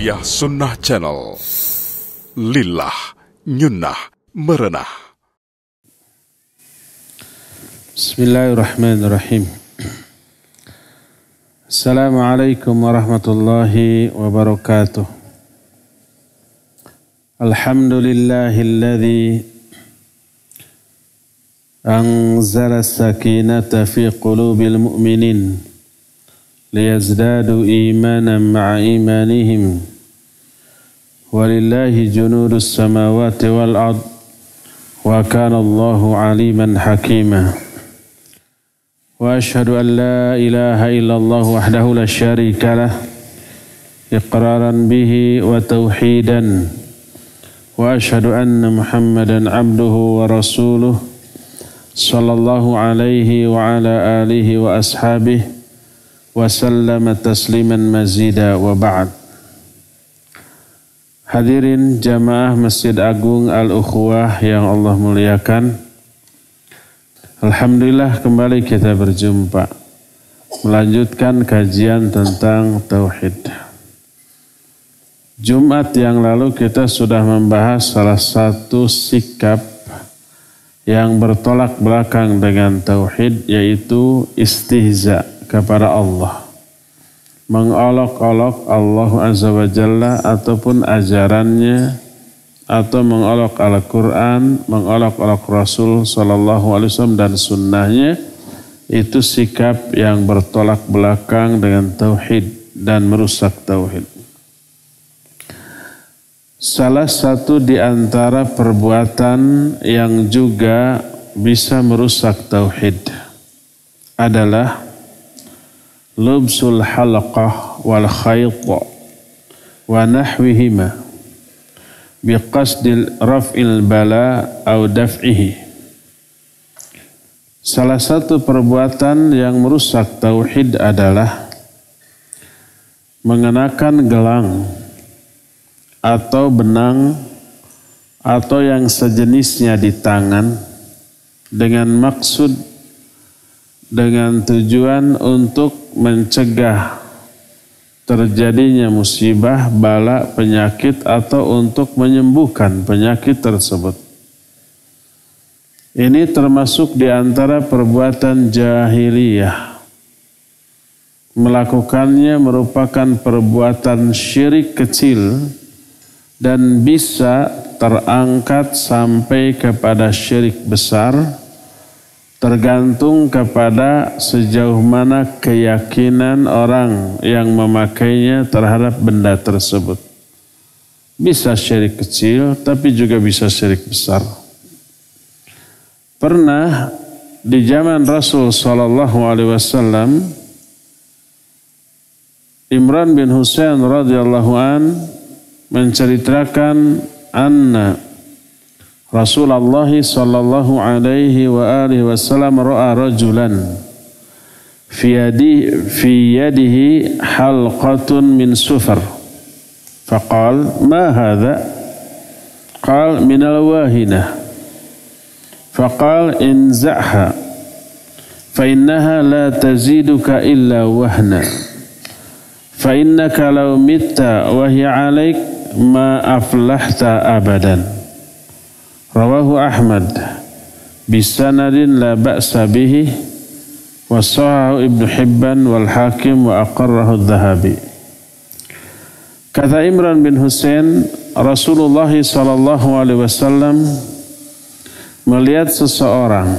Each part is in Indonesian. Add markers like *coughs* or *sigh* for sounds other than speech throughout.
Tarbiyah Sunnah Channel. Lillah, nyunnah, merenah. Bismillahirrahmanirrahim. Assalamualaikum warahmatullahi wabarakatuh. Alhamdulillahilladzi anzala sakinata fi qulubil mu'minin ليزدادوا إيمانا مع إيمانهم. ولله جنود السماوات والأرض وكان الله عليما حكيما. وأشهد أن لا إله إلا الله وحده لا شريك له إقرارا به وتوحيدا. وأشهد أن محمدا عبده ورسوله صلى الله عليه وعلى آله وأصحابه tasliman mazida wa ba'd. Hadirin jamaah Masjid Agung Al-Ukhwah yang Allah muliakan. Alhamdulillah kembali kita berjumpa. Melanjutkan kajian tentang Tauhid. Jumat yang lalu kita sudah membahas salah satu sikap yang bertolak belakang dengan Tauhid yaitu istihza' kepada Allah. Mengolok-olok Allah Azza wa Jalla ataupun ajarannya atau mengolok Al-Quran, mengolok-olok Rasul Sallallahu Alaihi Wasallam dan sunnahnya itu sikap yang bertolak belakang dengan tauhid dan merusak tauhid. Salah satu di antara perbuatan yang juga bisa merusak tauhid adalah lubsul halqah wal khayt wa nahwihima biqasdil raf'il bala au daf'ihi Salah satu perbuatan yang merusak tauhid adalah mengenakan gelang atau benang atau yang sejenisnya di tangan dengan maksud dengan tujuan untuk mencegah terjadinya musibah, bala, penyakit atau untuk menyembuhkan penyakit tersebut. Ini termasuk di antara perbuatan jahiliyah. Melakukannya merupakan perbuatan syirik kecil dan bisa terangkat sampai kepada syirik besar tergantung kepada sejauh mana keyakinan orang yang memakainya terhadap benda tersebut. Bisa syirik kecil, tapi juga bisa syirik besar. Pernah di zaman Rasul Sallallahu Alaihi Wasallam, Imran bin Husain radhiyallahu an menceritakan anna Rasulullah sallallahu alaihi wa alihi wasallam ra'a rajulan fi yadi fi yadihi halqatun min sufar. Faqal ma hadha? Qal min al-wahina faqal inza'ha fa la taziduka illa wahna. Fa innaka law mitta wa hiya 'alaik ma aflahta Rawahu Ahmad bisanadin la ba'sa bihi wa sahahu Ibnu Hibban wal Hakim wa aqarrahu Dhahabi. Kata Imran bin Hussein, Rasulullah sallallahu alaihi wasallam melihat seseorang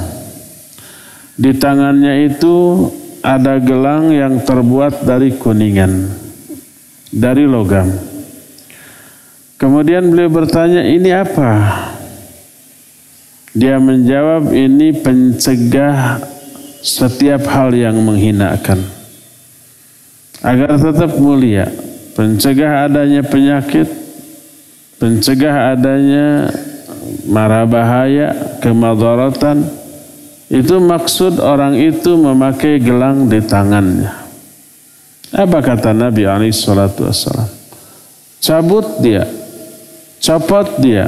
di tangannya itu ada gelang yang terbuat dari kuningan, dari logam. Kemudian beliau bertanya, ini apa? Dia menjawab ini pencegah setiap hal yang menghinakan. Agar tetap mulia. Pencegah adanya penyakit. Pencegah adanya mara bahaya, kemadaratan. Itu maksud orang itu memakai gelang di tangannya. Apa kata Nabi SAW? Cabut dia. Copot dia.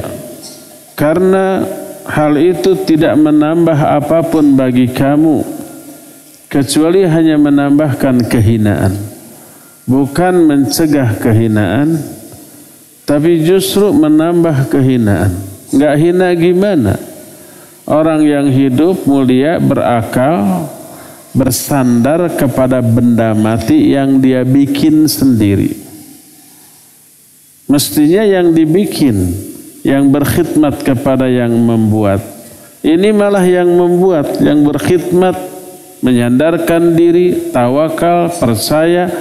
Karena hal itu tidak menambah apa pun bagi kamu kecuali hanya menambahkan kehinaan bukan mencegah kehinaan tapi justru menambah kehinaan. Nggak hina gimana? Orang yang hidup mulia berakal bersandar kepada benda mati yang dia bikin sendiri. Mestinya yang dibikin, yang berkhidmat kepada yang membuat. Ini malah yang membuat, yang berkhidmat, menyandarkan diri, tawakal, percaya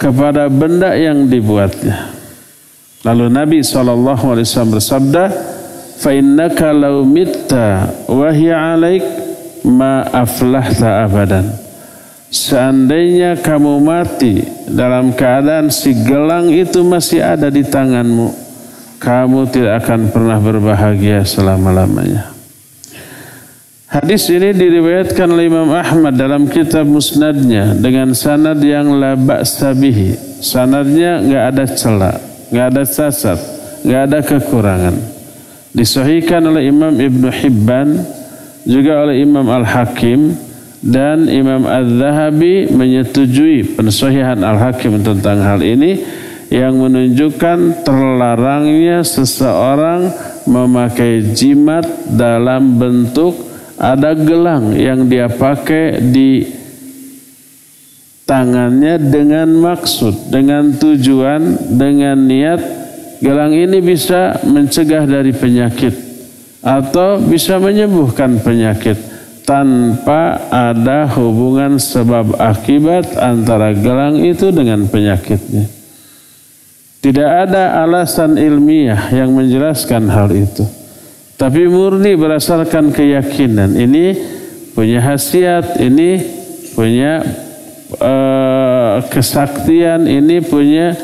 kepada benda yang dibuatnya. Lalu Nabi SAW bersabda, فَإِنَّكَ لَوْ مِتَّ وَهِيَ عَلَيْكَ مَا أَفْلَحْتَ أَبَدًا Seandainya kamu mati dalam keadaan si gelang itu masih ada di tanganmu, kamu tidak akan pernah berbahagia selama-lamanya. Hadis ini diriwayatkan oleh Imam Ahmad dalam kitab musnadnya dengan sanad yang la ba'sabihi. Sanadnya nggak ada celah, nggak ada cacat, nggak ada kekurangan. Disahihkan oleh Imam Ibn Hibban juga oleh Imam Al-Hakim dan Imam Az-Zahabi menyetujui pensahihan Al-Hakim tentang hal ini yang menunjukkan terlarangnya seseorang memakai jimat dalam bentuk ada gelang yang dia pakai di tangannya dengan maksud, dengan tujuan, dengan niat gelang ini bisa mencegah dari penyakit atau bisa menyembuhkan penyakit tanpa ada hubungan sebab akibat antara gelang itu dengan penyakitnya. Tidak ada alasan ilmiah yang menjelaskan hal itu. Tapi murni berdasarkan keyakinan. Ini punya khasiat, ini punya uh, kesaktian, ini punya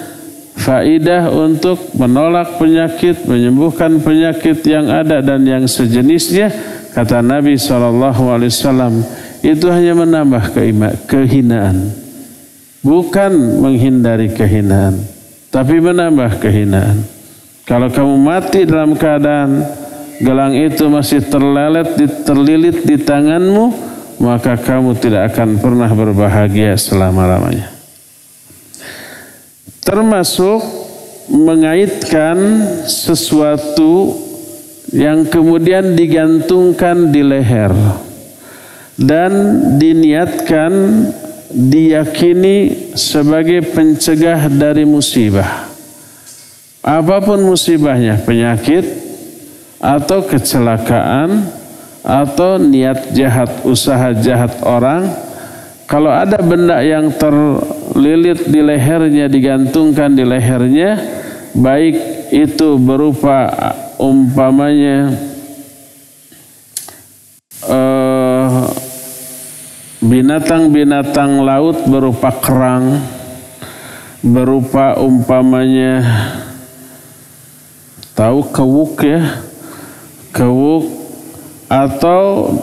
faidah untuk menolak penyakit, menyembuhkan penyakit yang ada dan yang sejenisnya Kata Nabi SAW, itu hanya menambah kehinaan. Bukan menghindari kehinaan, tapi menambah kehinaan. Kalau kamu mati dalam keadaan gelang itu masih terlelet, terlilit di tanganmu, maka kamu tidak akan pernah berbahagia selama-lamanya. Termasuk mengaitkan sesuatu yang kemudian digantungkan di leher dan diniatkan diyakini sebagai pencegah dari musibah. Apa pun musibahnya, penyakit atau kecelakaan atau niat jahat, usaha jahat orang, kalau ada benda yang terlilit di lehernya, digantungkan di lehernya, baik itu berupa umpamanya binatang-binatang laut berupa kerang, berupa umpamanya tahu kewuk ya, kewuk atau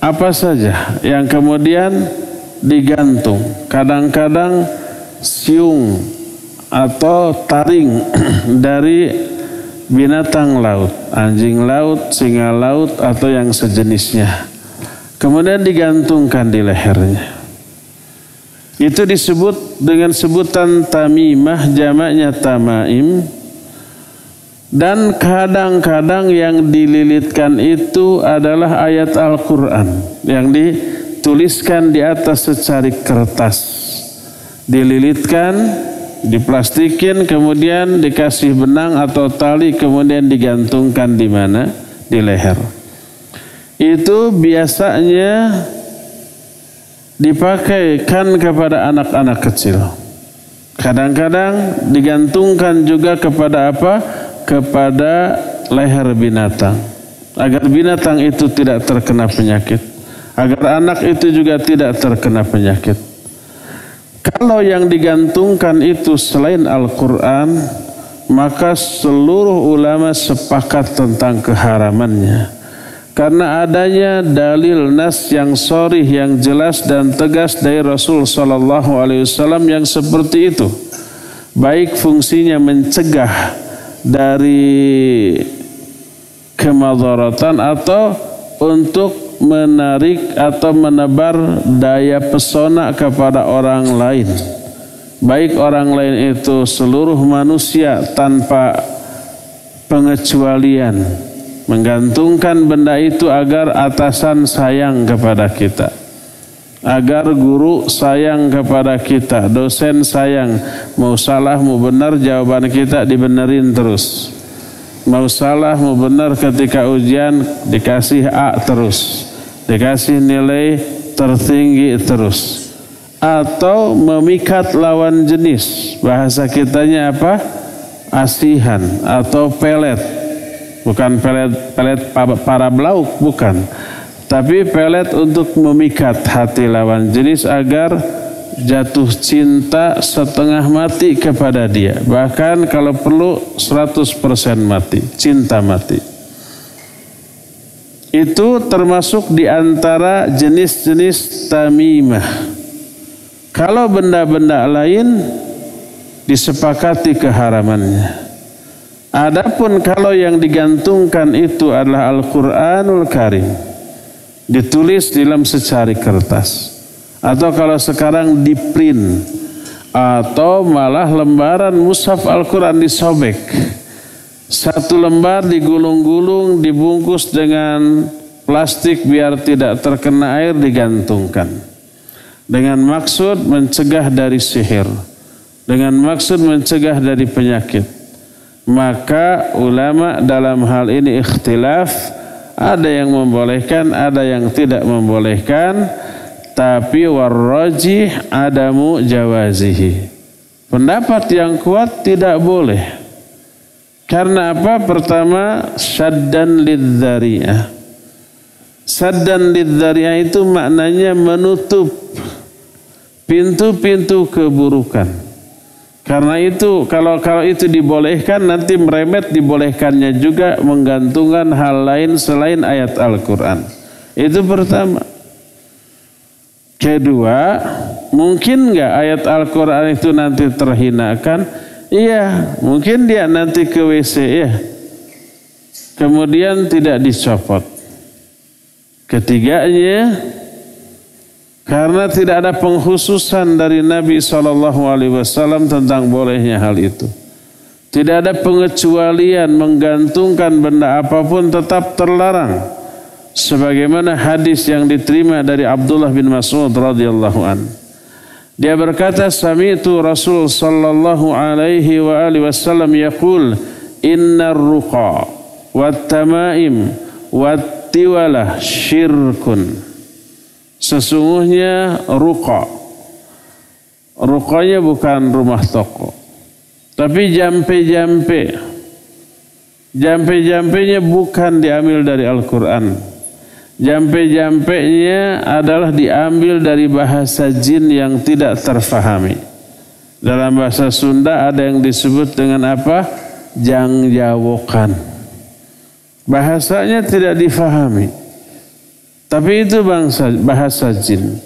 apa saja yang kemudian digantung. Kadang-kadang siung atau taring *clears throat* dari binatang laut, anjing laut, singa laut atau yang sejenisnya. Kemudian digantungkan di lehernya. Itu disebut dengan sebutan tamimah jamaknya tamaim. Dan kadang-kadang yang dililitkan itu adalah ayat Al-Quran yang dituliskan di atas secari kertas. Dililitkan diplastikin kemudian dikasih benang atau tali kemudian digantungkan di mana? Di leher itu biasanya dipakaikan kepada anak-anak kecil. Kadang-kadang digantungkan juga kepada apa? Kepada leher binatang. Agar binatang itu tidak terkena penyakit. Agar anak itu juga tidak terkena penyakit. Kalau yang digantungkan itu selain Al-Quran, maka seluruh ulama sepakat tentang keharamannya. Karena adanya dalil nas yang sorih, yang jelas dan tegas dari Rasul Sallallahu Alaihi Wasallam yang seperti itu. Baik fungsinya mencegah dari kemadaratan atau untuk menarik atau menebar daya pesona kepada orang lain. Baik orang lain itu seluruh manusia tanpa pengecualian, menggantungkan benda itu agar atasan sayang kepada kita. Agar guru sayang kepada kita, dosen sayang, mau salah mau benar jawaban kita dibenerin terus. Mau salah mau benar ketika ujian dikasih A terus. Dikasih nilai tertinggi terus. Atau memikat lawan jenis. Bahasa kitanya apa? Asihan atau pelet bukan pelet pelet para belauk bukan. Tapi pelet untuk memikat hati lawan jenis agar jatuh cinta setengah mati kepada dia. Bahkan kalau perlu 100% mati cinta mati. Itu termasuk di antara jenis-jenis tamimah. Kalau benda-benda lain disepakati keharamannya Adapun kalau yang digantungkan itu adalah Al-Quranul Karim ditulis dalam secari kertas atau kalau sekarang di print atau malah lembaran mushaf Al-Quran disobek. Satu lembar digulung-gulung dibungkus dengan plastik biar tidak terkena air digantungkan. Dengan maksud mencegah dari sihir dengan maksud mencegah dari penyakit maka ulama dalam hal ini ikhtilaf. Ada yang membolehkan ada yang tidak membolehkan. Tapi warrajih adamu jawazihi. Pendapat yang kuat tidak boleh. Karena apa? Pertama saddan lidzari'ah saddan lidzari'ah itu maknanya menutup pintu-pintu keburukan karena itu kalau kalau itu dibolehkan nanti meremet dibolehkannya juga menggantungkan hal lain selain ayat Al-Qur'an. Itu pertama. Kedua, mungkin nggak ayat Al-Qur'an itu nanti terhinakan? Iya, mungkin dia nanti ke WC ya. Kemudian tidak dicopot. Ketiganya, karena tidak ada penghususan dari Nabi SAW tentang bolehnya hal itu. Tidak ada pengecualian menggantungkan benda apa pun tetap terlarang. Sebagaimana hadis yang diterima dari Abdullah bin Mas'ud radhiyallahu an. Dia berkata, "Sami'tu Rasul sallallahu alaihi wa alihi wasallam yaqul, "Innar ruqa wat tamaim wat tiwalah syirkun." Sesungguhnya ruqa. Ruqanya bukan rumah toko. Tapi jampe-jampe. Jampe-jampenya bukan diambil dari Al-Quran. Jampe-jampenya adalah diambil dari bahasa jin yang tidak terfahami. Dalam bahasa Sunda ada yang disebut dengan apa? Jangjawokan. Bahasanya tidak difahami. Tapi itu bangsa bahasa jin.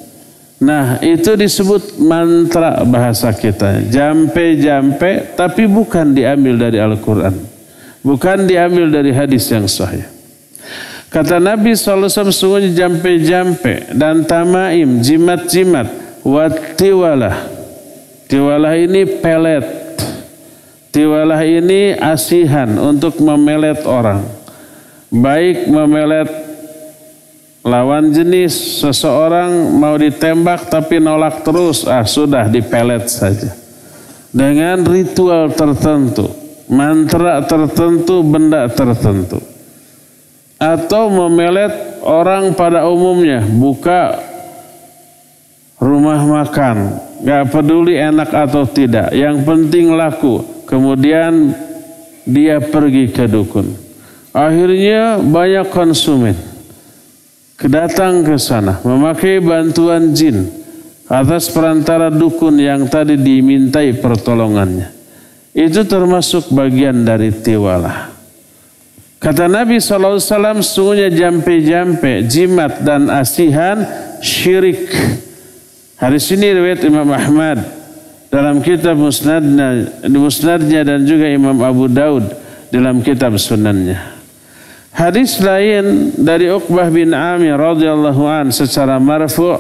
Nah itu disebut mantra bahasa kita. Jampe-jampe tapi bukan diambil dari Al-Quran. Bukan diambil dari hadis yang sahih. Kata Nabi SAW sungguhnya jampe-jampe dan tamaim, jimat-jimat, watiwalah. Tiwalah ini pelet. Tiwalah ini asihan untuk memelet orang. Baik memelet lawan jenis seseorang mau ditembak tapi nolak terus ah sudah dipelet saja. Dengan ritual tertentu mantra tertentu benda tertentu. Atau memelet orang pada umumnya buka rumah makan gak peduli enak atau tidak yang penting laku kemudian dia pergi ke dukun. Akhirnya banyak konsumen kedatang ke sana memakai bantuan jin atas perantara dukun yang tadi dimintai pertolongannya. Itu termasuk bagian dari tiwalah. Kata Nabi SAW, sungguhnya jampe-jampe, jimat dan asihan syirik. Hari ini riwayat Imam Ahmad dalam kitab musnadnya, musnadnya dan juga Imam Abu Daud dalam kitab sunannya. Hadis lain dari Uqbah bin Amir radhiyallahu an secara marfu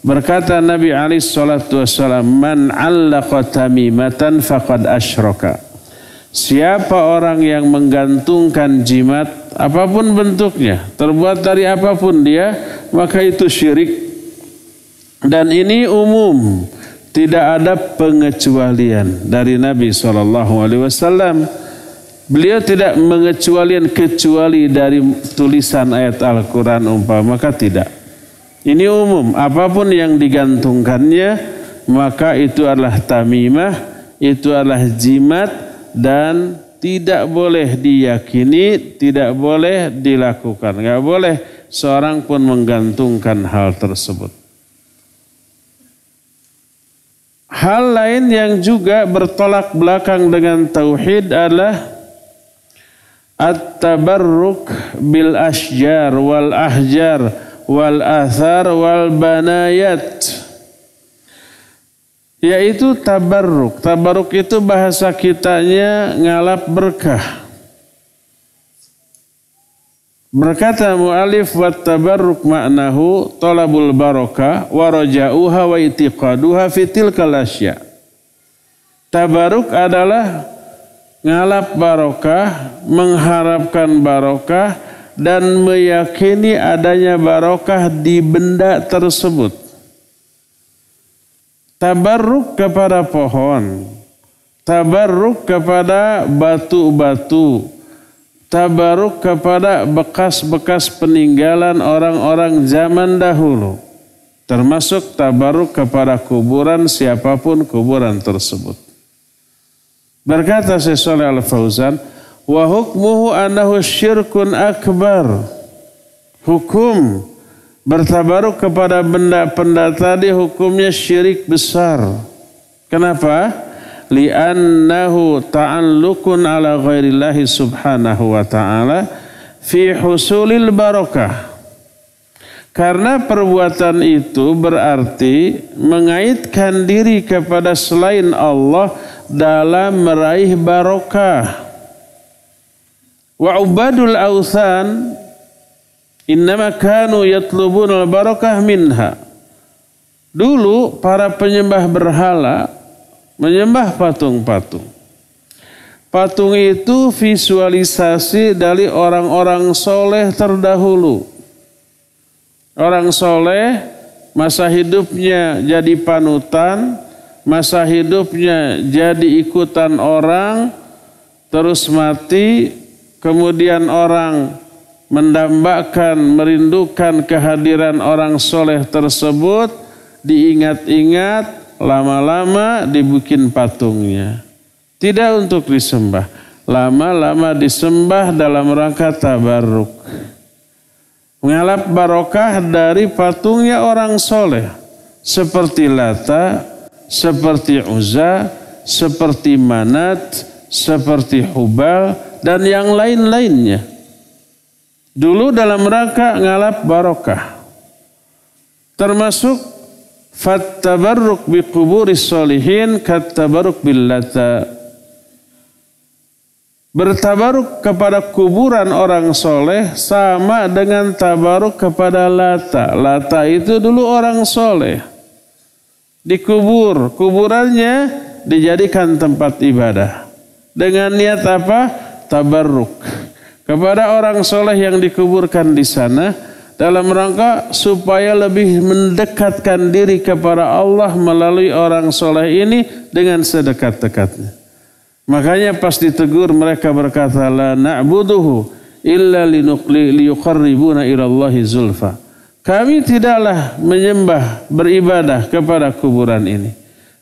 berkata Nabi alaihi salatu wasallam man 'allaqa tamimatan faqad asyraka. Siapa orang yang menggantungkan jimat apa pun bentuknya, terbuat dari apa pun dia, maka itu syirik. Dan ini umum, tidak ada pengecualian dari Nabi Shallallahu Alaihi Wasallam. Beliau tidak mengecualian kecuali dari tulisan ayat Al-Quran umpama maka tidak. Ini umum, apa pun yang digantungkannya maka itu adalah tamimah, itu adalah jimat, dan tidak boleh diyakini, tidak boleh dilakukan. Nggak boleh seorang pun menggantungkan hal tersebut. Hal lain yang juga bertolak belakang dengan tauhid adalah at-tabarruk bil asjar wal ahjar wal athar wal banayat yaitu tabarruk. Tabarruk itu bahasa kitanya ngalap berkah. Berkata mu'alif wa tabarruk maknahu talabul barokah wa raja'uha wa itiqaduha fitil kalasya. Tabarruk adalah ngalap barokah, mengharapkan barokah dan meyakini adanya barokah di benda tersebut. Tabarruk kepada pohon. Tabarruk kepada batu-batu. Tabarruk kepada bekas-bekas peninggalan orang-orang zaman dahulu. Termasuk tabarruk kepada kuburan siapa pun kuburan tersebut. Berkata Syekh Al-Fauzan, wa hukmuhu annahu syirkun akbar. Hukum Bertabaruk kepada benda-benda tadi hukumnya syirik besar. Kenapa? Li'annahu ta'allukun ala ghairillahi subhanahu wa ta'ala fi husulil barakah. Karena perbuatan itu berarti mengaitkan diri kepada selain Allah dalam meraih barokah. Wa ubadul awthan Innama kanu yatlubun barakah minha. Dulu para penyembah berhala menyembah patung-patung. Patung itu visualisasi dari orang-orang soleh terdahulu. Orang soleh masa hidupnya jadi panutan, masa hidupnya jadi ikutan orang, terus mati, kemudian orang mendambakan, merindukan kehadiran orang soleh tersebut, diingat-ingat, lama-lama dibikin patungnya. Tidak untuk disembah, lama-lama disembah dalam rangka tabarruk. Mengalap barokah dari patungnya orang soleh. Seperti Lata, seperti Uzza, seperti Manat, seperti Hubal, dan yang lain-lainnya. Dulu dalam rangka ngalap barokah. Termasuk fattabarruk bi kuburis solihin kattabarruk billata. Bertabaruk kepada kuburan orang soleh sama dengan tabaruk kepada lata. Lata itu dulu orang soleh. Dikubur, kuburannya dijadikan tempat ibadah. Dengan niat apa? Tabarruk kepada orang soleh yang dikuburkan di sana dalam rangka supaya lebih mendekatkan diri kepada Allah melalui orang soleh ini dengan sedekat-dekatnya. Makanya pas ditegur mereka berkata la na'buduhu illa liyuqarribuna ilallahi zulfa. Kami tidaklah menyembah beribadah kepada kuburan ini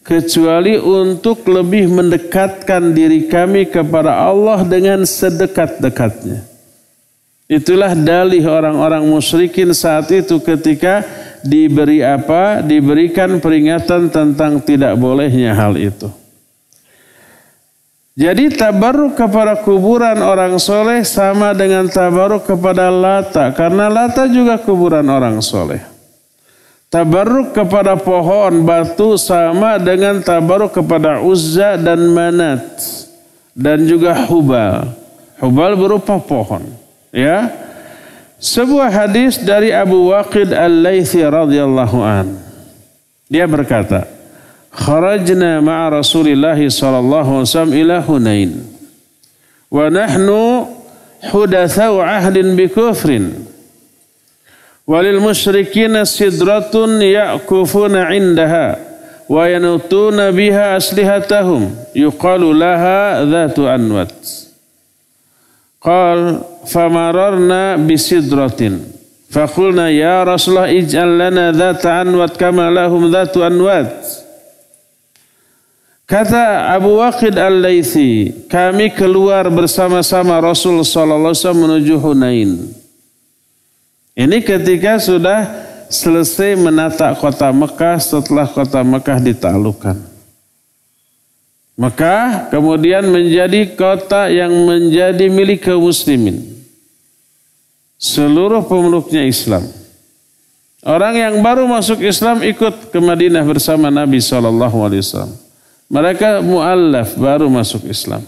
kecuali untuk lebih mendekatkan diri kami kepada Allah dengan sedekat-dekatnya. Itulah dalih orang-orang musyrikin saat itu ketika diberi apa? Diberikan peringatan tentang tidak bolehnya hal itu. Jadi tabaruk kepada kuburan orang soleh sama dengan tabaruk kepada lata. Karena lata juga kuburan orang soleh. Tabarruk kepada pohon batu sama dengan tabarruk kepada Uzza dan Manat dan juga Hubal. Hubal berupa pohon, ya. Sebuah hadis dari Abu Waqid Al-Laitsi radhiyallahu an. Dia berkata, "Kharajna ma'a Rasulillah sallallahu alaihi wasallam ila Hunain." wa nahnu hudatsau ahdin bi kufrin walil musyrikin sidratun ya'kufuna indaha wa yanutuna biha aslihatahum yuqalu laha dhatu anwat qal famararna bisidratin faqulna ya rasulullah ij'al lana dhata anwat kama lahum dhatu anwat Kata Abu Waqid Al-Laythi, kami keluar bersama-sama Rasul sallallahu alaihi wasallam menuju Hunain. Ini ketika sudah selesai menata kota Mekah setelah kota Mekah ditaklukkan. Mekah kemudian menjadi kota yang menjadi milik kaum muslimin. Seluruh pemeluknya Islam. Orang yang baru masuk Islam ikut ke Madinah bersama Nabi Shallallahu Alaihi Wasallam. Mereka mu'allaf baru masuk Islam.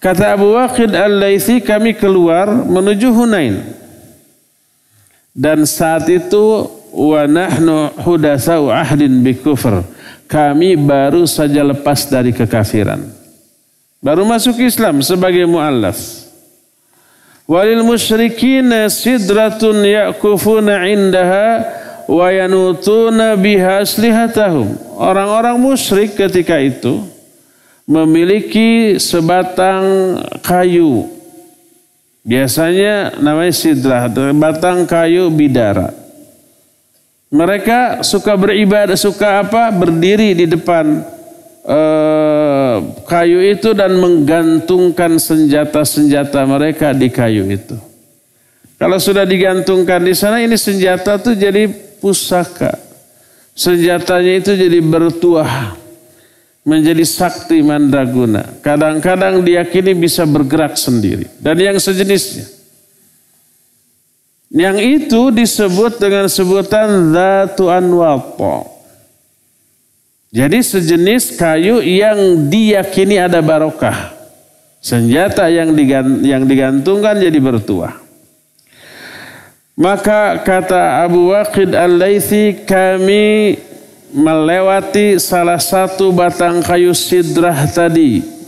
Kata Abu Waqid Al-Laythi kami keluar menuju Hunain. Dan saat itu wa nahnu hudatsau ahdin bi kufr. Kami baru saja lepas dari kekafiran. Baru masuk Islam sebagai mu'allaf. Walil musyrikin sidratun ya'kufuna indaha wa yanutuna biha aslihatahum. Orang-orang musyrik ketika itu memiliki sebatang kayu. Biasanya namanya sidrah, batang kayu bidara. Mereka suka beribadah, suka apa? Berdiri di depan eh, kayu itu dan menggantungkan senjata-senjata mereka di kayu itu. Kalau sudah digantungkan di sana, ini senjata tuh jadi pusaka. Senjatanya itu jadi bertuah. Menjadi sakti mandraguna. Kadang-kadang diyakini bisa bergerak sendiri. Dan yang sejenisnya. Yang itu disebut dengan sebutan Dhatu Anwato. Jadi sejenis kayu yang diyakini ada barokah. Senjata yang digantungkan jadi bertuah. Maka kata Abu Waqid Al-Laythi kami melewati salah satu batang kayu sidrah tadi.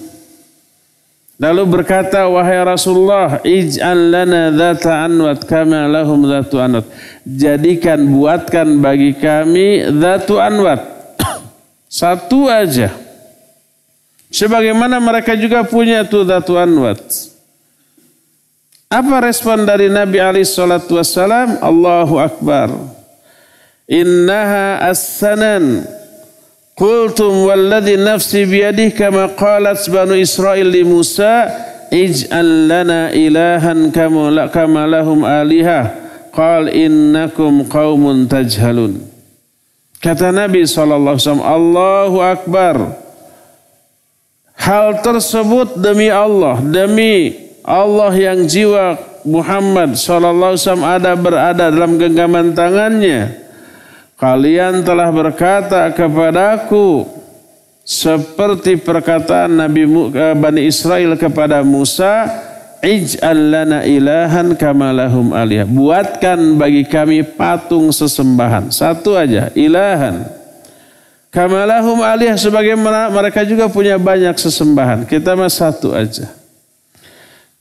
Lalu berkata, wahai Rasulullah, ij'al lana dhata anwat kama lahum dhatu anwat. Jadikan, buatkan bagi kami dhatu anwat. *coughs* Satu aja. Sebagaimana mereka juga punya tuh dhatu anwat. Apa respon dari Nabi Ali salatu wassalam? Allahu Akbar. Innaha as-sanan. Qultum walladhi nafsi biyadih kama qalat banu Israel li Musa ij'al lana ilahan kama lahum alihah. Qal innakum qaumun tajhalun. Kata Nabi SAW, Allahu Akbar. Hal tersebut demi Allah, demi Allah yang jiwa Muhammad SAW ada berada dalam genggaman tangannya. Kalian telah berkata kepadaku seperti perkataan Nabi eh, Bani Israel kepada Musa, Ij'al lana ilahan kamalahum aliyah. Buatkan bagi kami patung sesembahan. Satu aja, ilahan. Kamalahum aliyah sebagai mereka juga punya banyak sesembahan. Kita mah satu aja.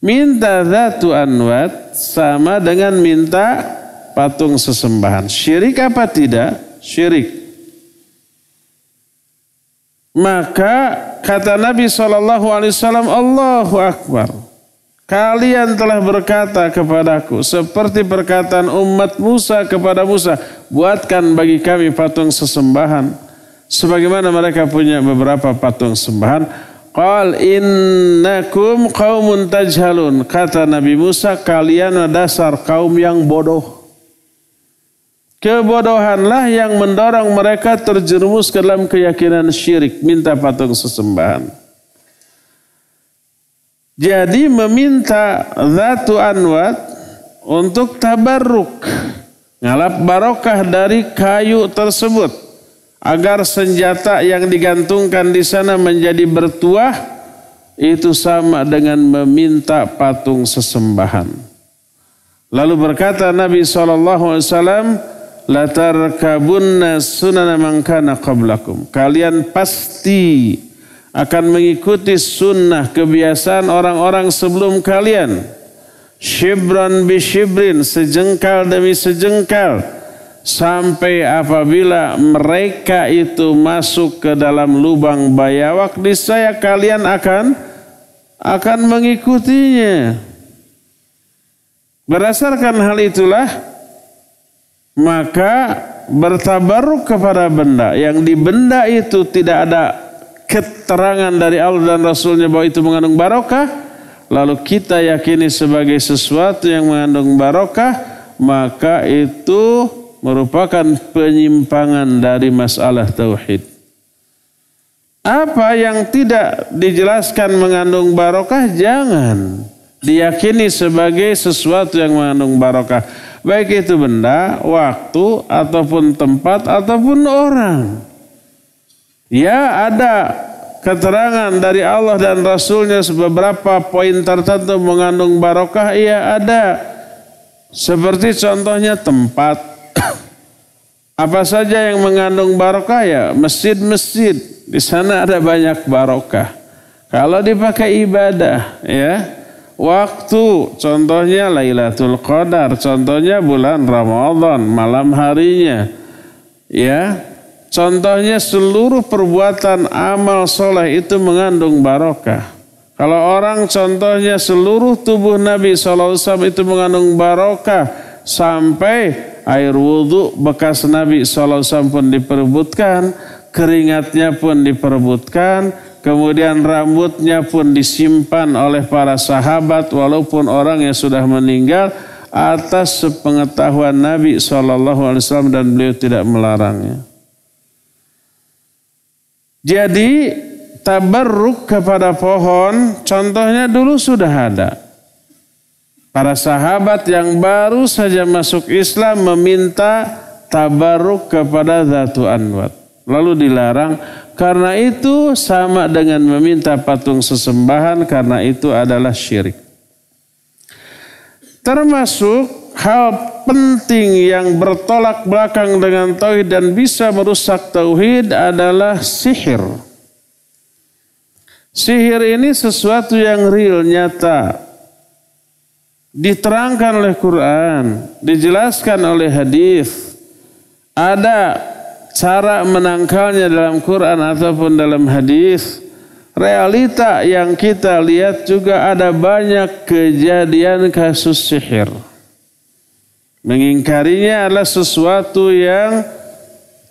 Minta dhatu anwat sama dengan minta patung sesembahan. Syirik apa tidak? Syirik. Maka kata Nabi SAW, Allahu Akbar. Kalian telah berkata kepadaku seperti perkataan umat Musa kepada Musa, buatkan bagi kami patung sesembahan. Sebagaimana mereka punya beberapa patung sembahan, Qal innakum qaumun tajhalun. Kata Nabi Musa, kalian dasar kaum yang bodoh. Kebodohanlah yang mendorong mereka terjerumus ke dalam keyakinan syirik, minta patung sesembahan. Jadi meminta Zatu Anwat untuk tabarruk, ngalap barokah dari kayu tersebut agar senjata yang digantungkan di sana menjadi bertuah itu sama dengan meminta patung sesembahan. Lalu berkata Nabi SAW, Latar kabunna sunana mangkana qablakum. Kalian pasti akan mengikuti sunnah kebiasaan orang-orang sebelum kalian. Shibran bi shibrin, sejengkal demi sejengkal. Sampai apabila mereka itu masuk ke dalam lubang bayawak, niscaya kalian akan akan mengikutinya. Berdasarkan hal itulah, maka bertabaruk kepada benda yang di benda itu tidak ada keterangan dari Allah dan Rasulnya bahwa itu mengandung barokah, lalu kita yakini sebagai sesuatu yang mengandung barokah, maka itu merupakan penyimpangan dari masalah tauhid. Apa yang tidak dijelaskan mengandung barokah jangan diyakini sebagai sesuatu yang mengandung barokah. Baik itu benda, waktu, ataupun tempat, ataupun orang. Ya ada keterangan dari Allah dan Rasulnya beberapa poin tertentu mengandung barokah. Iya ada. Seperti contohnya tempat. Apa saja yang mengandung barokah ya masjid-masjid. Di sana ada banyak barokah. Kalau dipakai ibadah ya. Waktu contohnya Lailatul Qadar, contohnya bulan Ramadan, malam harinya. Ya, Contohnya seluruh perbuatan amal soleh itu mengandung barokah. Kalau orang contohnya seluruh tubuh Nabi SAW itu mengandung barokah sampai air wudhu bekas Nabi SAW pun diperebutkan, keringatnya pun diperebutkan, kemudian rambutnya pun disimpan oleh para sahabat walaupun orang yang sudah meninggal atas sepengetahuan Nabi SAW dan beliau tidak melarangnya. Jadi tabarruk kepada pohon contohnya dulu sudah ada. Para sahabat yang baru saja masuk Islam meminta tabarruk kepada Zatu Anwat. Lalu dilarang karena itu sama dengan meminta patung sesembahan karena itu adalah syirik. Termasuk hal penting yang bertolak belakang dengan tauhid dan bisa merusak tauhid adalah sihir. Sihir ini sesuatu yang real, nyata. Diterangkan oleh Quran, dijelaskan oleh hadis. Ada cara menangkalnya dalam Quran ataupun dalam hadis. Realita yang kita lihat juga ada banyak kejadian kasus sihir. Mengingkarinya adalah sesuatu yang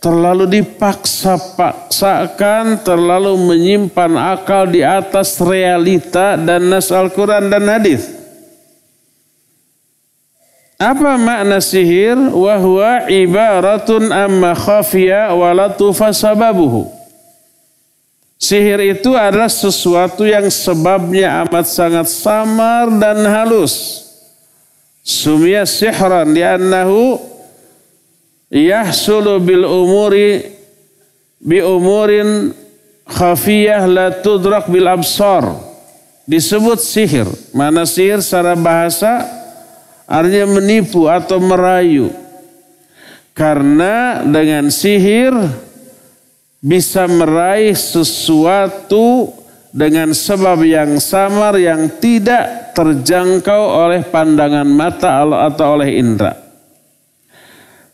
terlalu dipaksa-paksakan, terlalu menyimpan akal di atas realita dan nas Al-Quran dan hadis. Apa makna sihir? Wahwa ibaratun amma khafiya walatufa sababuhu. Sihir itu adalah sesuatu yang sebabnya amat sangat samar dan halus sumia sihran li'annahu yahsulu bil umuri bi umurin khafiyah la tudrak bil absar disebut sihir mana sihir secara bahasa artinya menipu atau merayu karena dengan sihir bisa meraih sesuatu dengan sebab yang samar yang tidak terjangkau oleh pandangan mata atau oleh indera.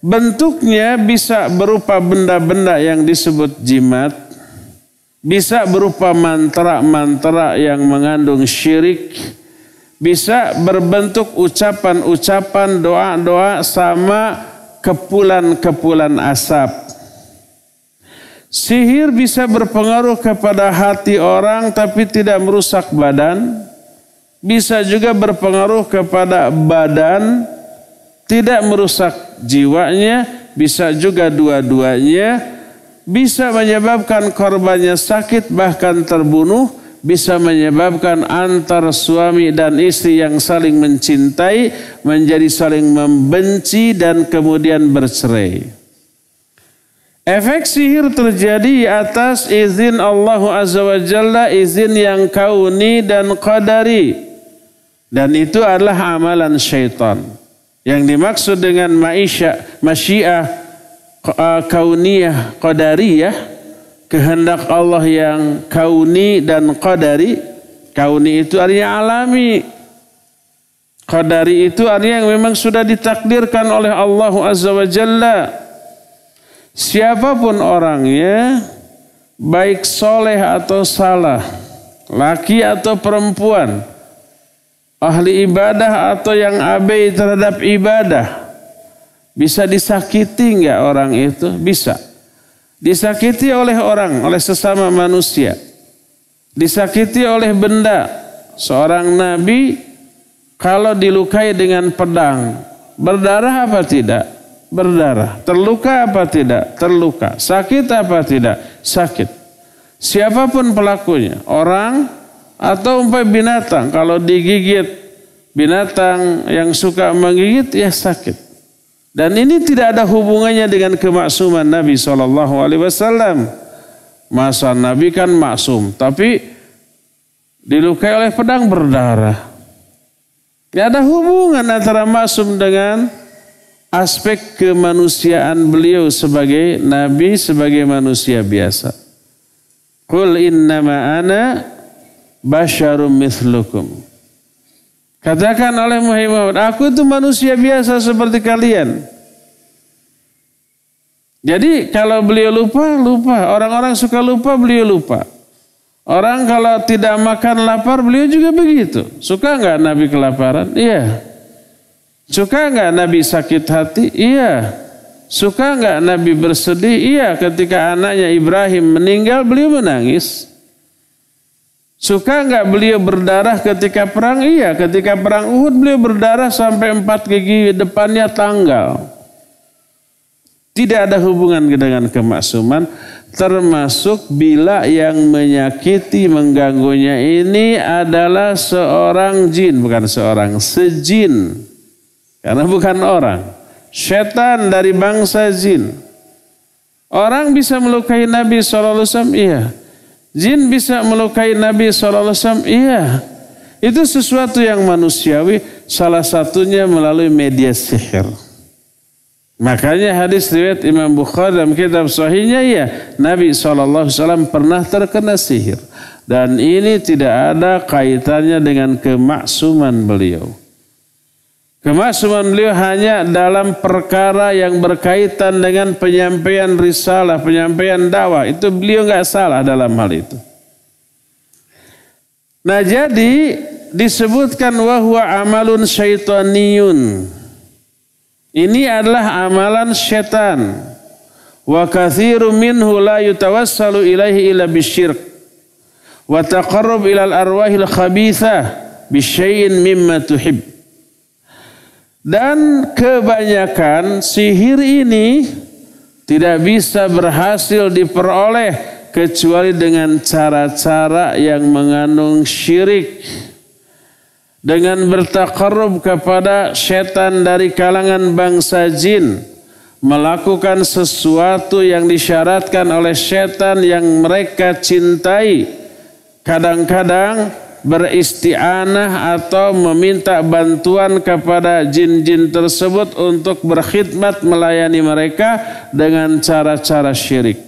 Bentuknya bisa berupa benda-benda yang disebut jimat, bisa berupa mantra-mantra yang mengandung syirik, bisa berbentuk ucapan-ucapan doa-doa sama kepulan-kepulan asap Sihir bisa berpengaruh kepada hati orang tapi tidak merusak badan. Bisa juga berpengaruh kepada badan, tidak merusak jiwanya, bisa juga dua-duanya. Bisa menyebabkan korbannya sakit bahkan terbunuh, bisa menyebabkan antar suami dan istri yang saling mencintai menjadi saling membenci dan kemudian bercerai. Efek sihir terjadi atas izin Allah Azza wa Jalla, izin yang kauni dan qadari. Dan itu adalah amalan syaitan. Yang dimaksud dengan maisha, masyiah, kauniyah, qadariyah, kehendak Allah yang kauni dan qadari. Kauni itu artinya alami. Qadari itu artinya yang memang sudah ditakdirkan oleh Allah Azza wa Jalla. Siapa pun orangnya, baik soleh atau salah, laki atau perempuan, ahli ibadah atau yang abai terhadap ibadah, bisa disakiti nggak orang itu? Bisa. Disakiti oleh orang, oleh sesama manusia. Disakiti oleh benda. Seorang nabi kalau dilukai dengan pedang, berdarah apa tidak? Berdarah. Terluka apa tidak? Terluka. Sakit apa tidak? Sakit. Siapa pun pelakunya, orang atau umpamai binatang, kalau digigit binatang yang suka menggigit ya sakit. Dan ini tidak ada hubungannya dengan kemaksuman Nabi Shallallahu Alaihi Wasallam. Masa Nabi kan maksum, tapi dilukai oleh pedang berdarah. Tidak ada hubungan antara maksum dengan aspek kemanusiaan beliau sebagai Nabi, sebagai manusia biasa. Qul innama ana basyarum mithlukum. Katakan oleh Muhammad, aku itu manusia biasa seperti kalian. Jadi kalau beliau lupa, lupa. Orang-orang suka lupa, beliau lupa. Orang kalau tidak makan lapar, beliau juga begitu. Suka nggak Nabi kelaparan? Iya. Suka nggak Nabi sakit hati? Iya. Suka nggak Nabi bersedih? Iya. Ketika anaknya Ibrahim meninggal, beliau menangis. Suka nggak beliau berdarah ketika perang? Iya, ketika perang Uhud beliau berdarah sampai empat gigi depannya tanggal. Tidak ada hubungan dengan kemaksuman, termasuk bila yang menyakiti mengganggunya ini adalah seorang jin, bukan seorang sejin. Karena bukan orang. Setan dari bangsa jin. Orang bisa melukai Nabi SAW, iya. Jin bisa melukai Nabi SAW? Iya. Itu sesuatu yang manusiawi, salah satunya melalui media sihir. Makanya hadis riwayat Imam Bukhari dalam kitab sahihnya ya Nabi SAW pernah terkena sihir. Dan ini tidak ada kaitannya dengan kemaksuman beliau. Kemaksuman beliau hanya dalam perkara yang berkaitan dengan penyampaian risalah, penyampaian dakwah. Itu beliau nggak salah dalam hal itu. Nah jadi disebutkan wahwa amalun syaitaniyun. Ini adalah amalan setan. Wa kathiru minhu la yutawassalu ilaihi illa bisyirk. Wa taqarrub ilal arwahil khabithah bisyai'in mimma tuhib. Dan kebanyakan sihir ini tidak bisa berhasil diperoleh kecuali dengan cara-cara yang mengandung syirik. Dengan bertakarub kepada setan dari kalangan bangsa jin. Melakukan sesuatu yang disyaratkan oleh setan yang mereka cintai. Kadang-kadang beristianah atau meminta bantuan kepada jin-jin tersebut untuk berkhidmat melayani mereka dengan cara-cara syirik.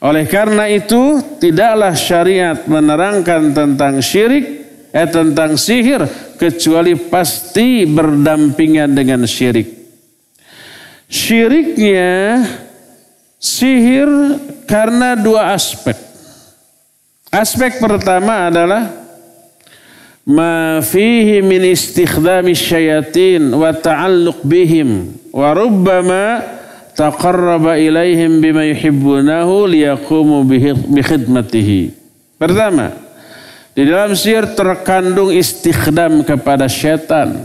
Oleh karena itu, tidaklah syariat menerangkan tentang syirik, eh tentang sihir, kecuali pasti berdampingan dengan syirik. Syiriknya sihir karena dua aspek. Aspek pertama adalah ma fihi min istikhdami syayatin wa ta'alluq bihim wa rubbama taqarraba ilaihim bima yuhibbunahu liyaqumu bi khidmatihi. Pertama, di dalam sihir terkandung istikhdam kepada syaitan.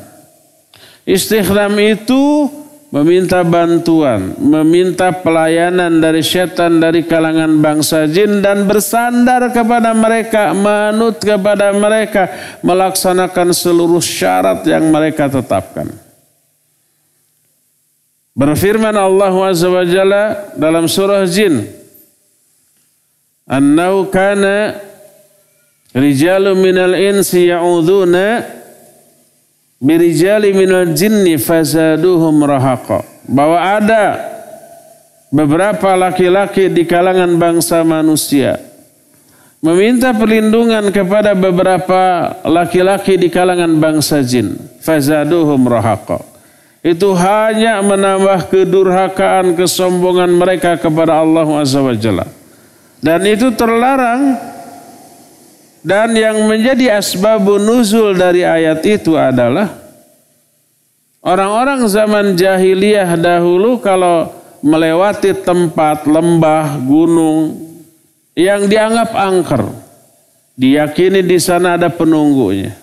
Istikhdam itu meminta bantuan, meminta pelayanan dari setan dari kalangan bangsa jin dan bersandar kepada mereka, manut kepada mereka, melaksanakan seluruh syarat yang mereka tetapkan. Berfirman Allah Azza wa Jalla dalam surah Jin, "Annahu kana rijalun minal insi ya'udzuuna birijali minal jinni fazaduhum rahaqa. Bahwa ada beberapa laki-laki di kalangan bangsa manusia meminta perlindungan kepada beberapa laki-laki di kalangan bangsa jin. Fazaduhum rahaqa. Itu hanya menambah kedurhakaan kesombongan mereka kepada Allah Azza wa Jalla. Dan itu terlarang dan yang menjadi asbabun nuzul dari ayat itu adalah orang-orang zaman jahiliyah dahulu kalau melewati tempat lembah, gunung yang dianggap angker. Diyakini di sana ada penunggunya.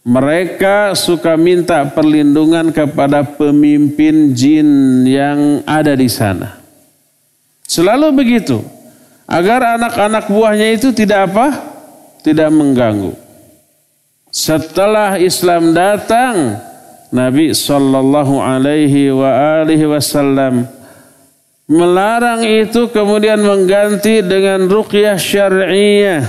Mereka suka minta perlindungan kepada pemimpin jin yang ada di sana. Selalu begitu. Agar anak-anak buahnya itu tidak apa? Tidak mengganggu. Setelah Islam datang, Nabi Shallallahu Alaihi Wasallam melarang itu kemudian mengganti dengan ruqyah syariah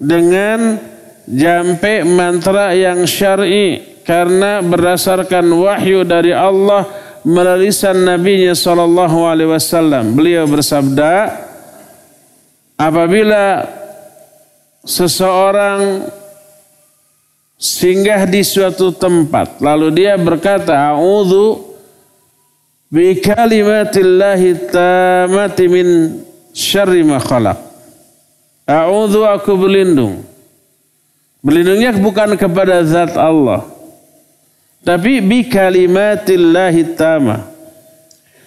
dengan jampe mantra yang syar'i karena berdasarkan wahyu dari Allah melalui nabinya sallallahu alaihi wasallam beliau bersabda apabila seseorang singgah di suatu tempat lalu dia berkata a'udzu bi kalimatillahi tamati min syarri ma khalaq. A'udzu aku berlindung. Berlindungnya bukan kepada zat Allah tapi bi kalimatillahi tamah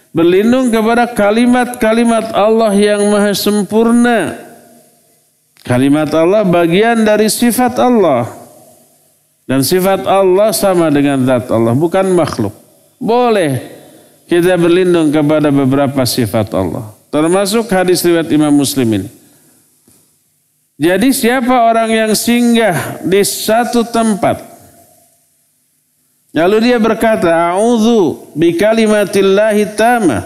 berlindung kepada kalimat-kalimat Allah yang maha sempurna kalimat Allah bagian dari sifat Allah dan sifat Allah sama dengan zat Allah, bukan makhluk. Boleh kita berlindung kepada beberapa sifat Allah. Termasuk hadis riwayat Imam Muslim ini. Jadi siapa orang yang singgah di satu tempat Lalu dia berkata, "A'udzu bi kalimatillahi tamah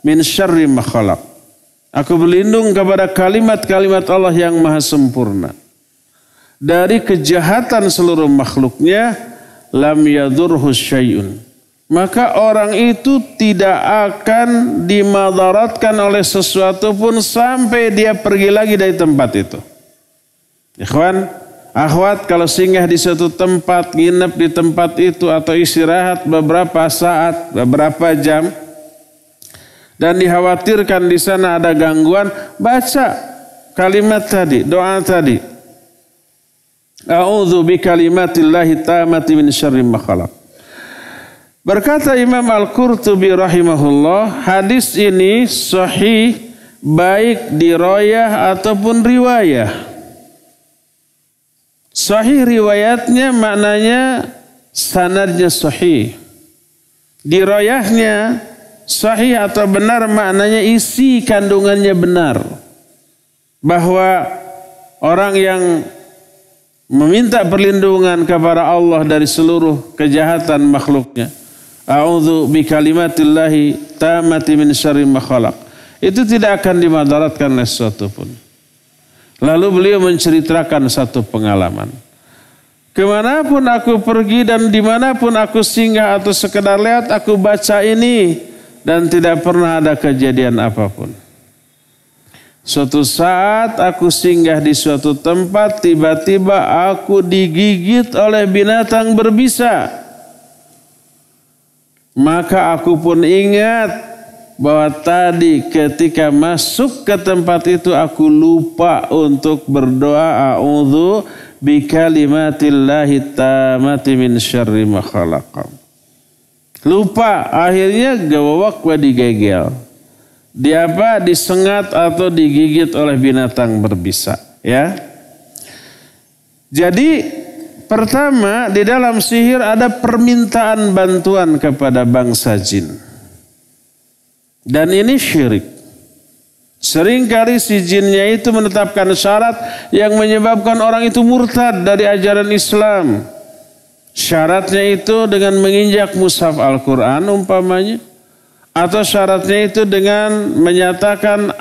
min syarri ma Aku berlindung kepada kalimat-kalimat Allah yang maha sempurna dari kejahatan seluruh makhluknya lam yadurhu syai'un maka orang itu tidak akan dimadaratkan oleh sesuatu pun sampai dia pergi lagi dari tempat itu. Ikhwan, akhwat kalau singgah di suatu tempat, nginep di tempat itu atau istirahat beberapa saat, beberapa jam dan dikhawatirkan di sana ada gangguan, baca kalimat tadi, doa tadi. A'udzu bikalimatillahi tamati min syarri ma khalaq. Berkata Imam Al-Qurtubi rahimahullah, hadis ini sahih baik diroyah ataupun riwayah. Sahih riwayatnya maknanya sanadnya sahih. Diroyahnya sahih atau benar maknanya isi kandungannya benar. Bahwa orang yang meminta perlindungan kepada Allah dari seluruh kejahatan makhluknya. A'udzu bi kalimatillahi tamati min syarri ma Itu tidak akan dimadaratkan oleh sesuatu pun. Lalu beliau menceritakan satu pengalaman. Ke mana pun aku pergi dan di mana pun aku singgah atau sekedar lihat aku baca ini dan tidak pernah ada kejadian apa pun. Suatu saat aku singgah di suatu tempat, tiba-tiba aku digigit oleh binatang berbisa. Maka aku pun ingat bahwa tadi ketika masuk ke tempat itu aku lupa untuk berdoa a'udzu bi kalimatillahi tamati min syarri ma Lupa. Akhirnya gawak wa digegel. Di apa disengat atau digigit oleh binatang berbisa. Ya. Jadi pertama di dalam sihir ada permintaan bantuan kepada bangsa jin. Dan ini syirik. Seringkali si jinnya itu menetapkan syarat yang menyebabkan orang itu murtad dari ajaran Islam syaratnya itu dengan menginjak mushaf Al-Quran umpamanya atau syaratnya itu dengan menyatakan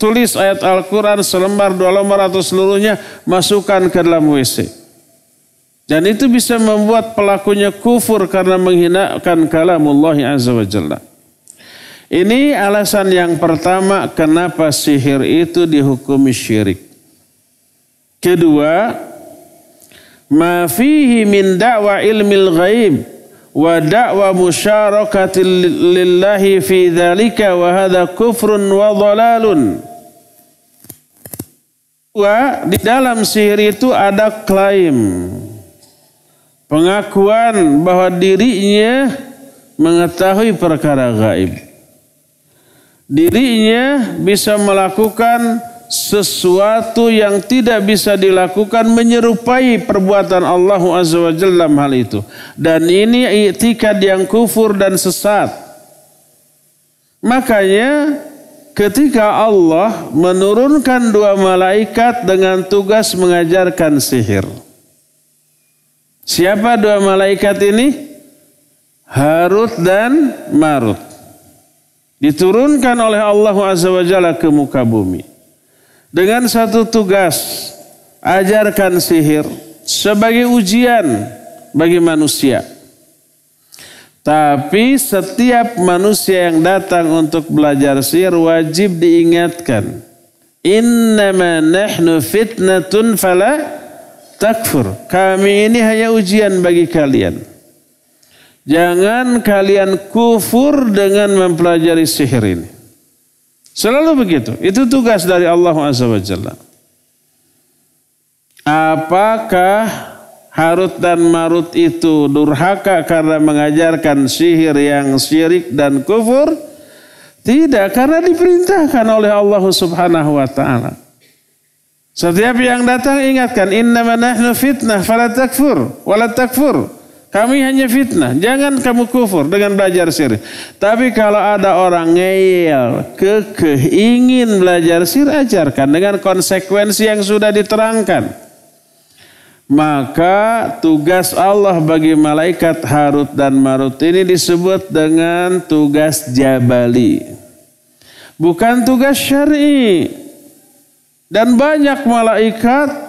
tulis ayat Al-Quran selembar dua lembar atau seluruhnya masukkan ke dalam WC. Dan itu bisa membuat pelakunya kufur karena menghinakan kalamullah azza wa jalla. Ini alasan yang pertama kenapa sihir itu dihukumi syirik. Kedua, ma fihi min da'wa ilmil ghaib wa da'wa musyarakati lillahi fi dhalika wa hadha kufrun wa dhalalun. Wa di dalam sihir itu ada klaim pengakuan bahwa dirinya mengetahui perkara gaib. Dirinya bisa melakukan sesuatu yang tidak bisa dilakukan menyerupai perbuatan Allah Azza wa Jalla dalam hal itu. Dan ini itikad yang kufur dan sesat. Makanya ketika Allah menurunkan dua malaikat dengan tugas mengajarkan sihir. Siapa dua malaikat ini? Harut dan Marut. Diturunkan oleh Allah Azza wa Jalla ke muka bumi. Dengan satu tugas, ajarkan sihir sebagai ujian bagi manusia. Tapi setiap manusia yang datang untuk belajar sihir wajib diingatkan. Innama nahnu fitnatun fala takfur. Kami ini hanya ujian bagi kalian. Jangan kalian kufur dengan mempelajari sihir ini. Selalu begitu. Itu tugas dari Allah Azza wa Jalla. Apakah Harut dan Marut itu durhaka karena mengajarkan sihir yang syirik dan kufur? Tidak, karena diperintahkan oleh Allah Subhanahu wa taala. Setiap yang datang ingatkan innama nahnu fitnah fala takfur wala takfur. Kami hanya fitnah, jangan kamu kufur dengan belajar sihir. Tapi kalau ada orang ngeyel, kekeh, ingin belajar sihir, ajarkan dengan konsekuensi yang sudah diterangkan. Maka tugas Allah bagi malaikat Harut dan Marut ini disebut dengan tugas jabali. Bukan tugas syar'i. Dan banyak malaikat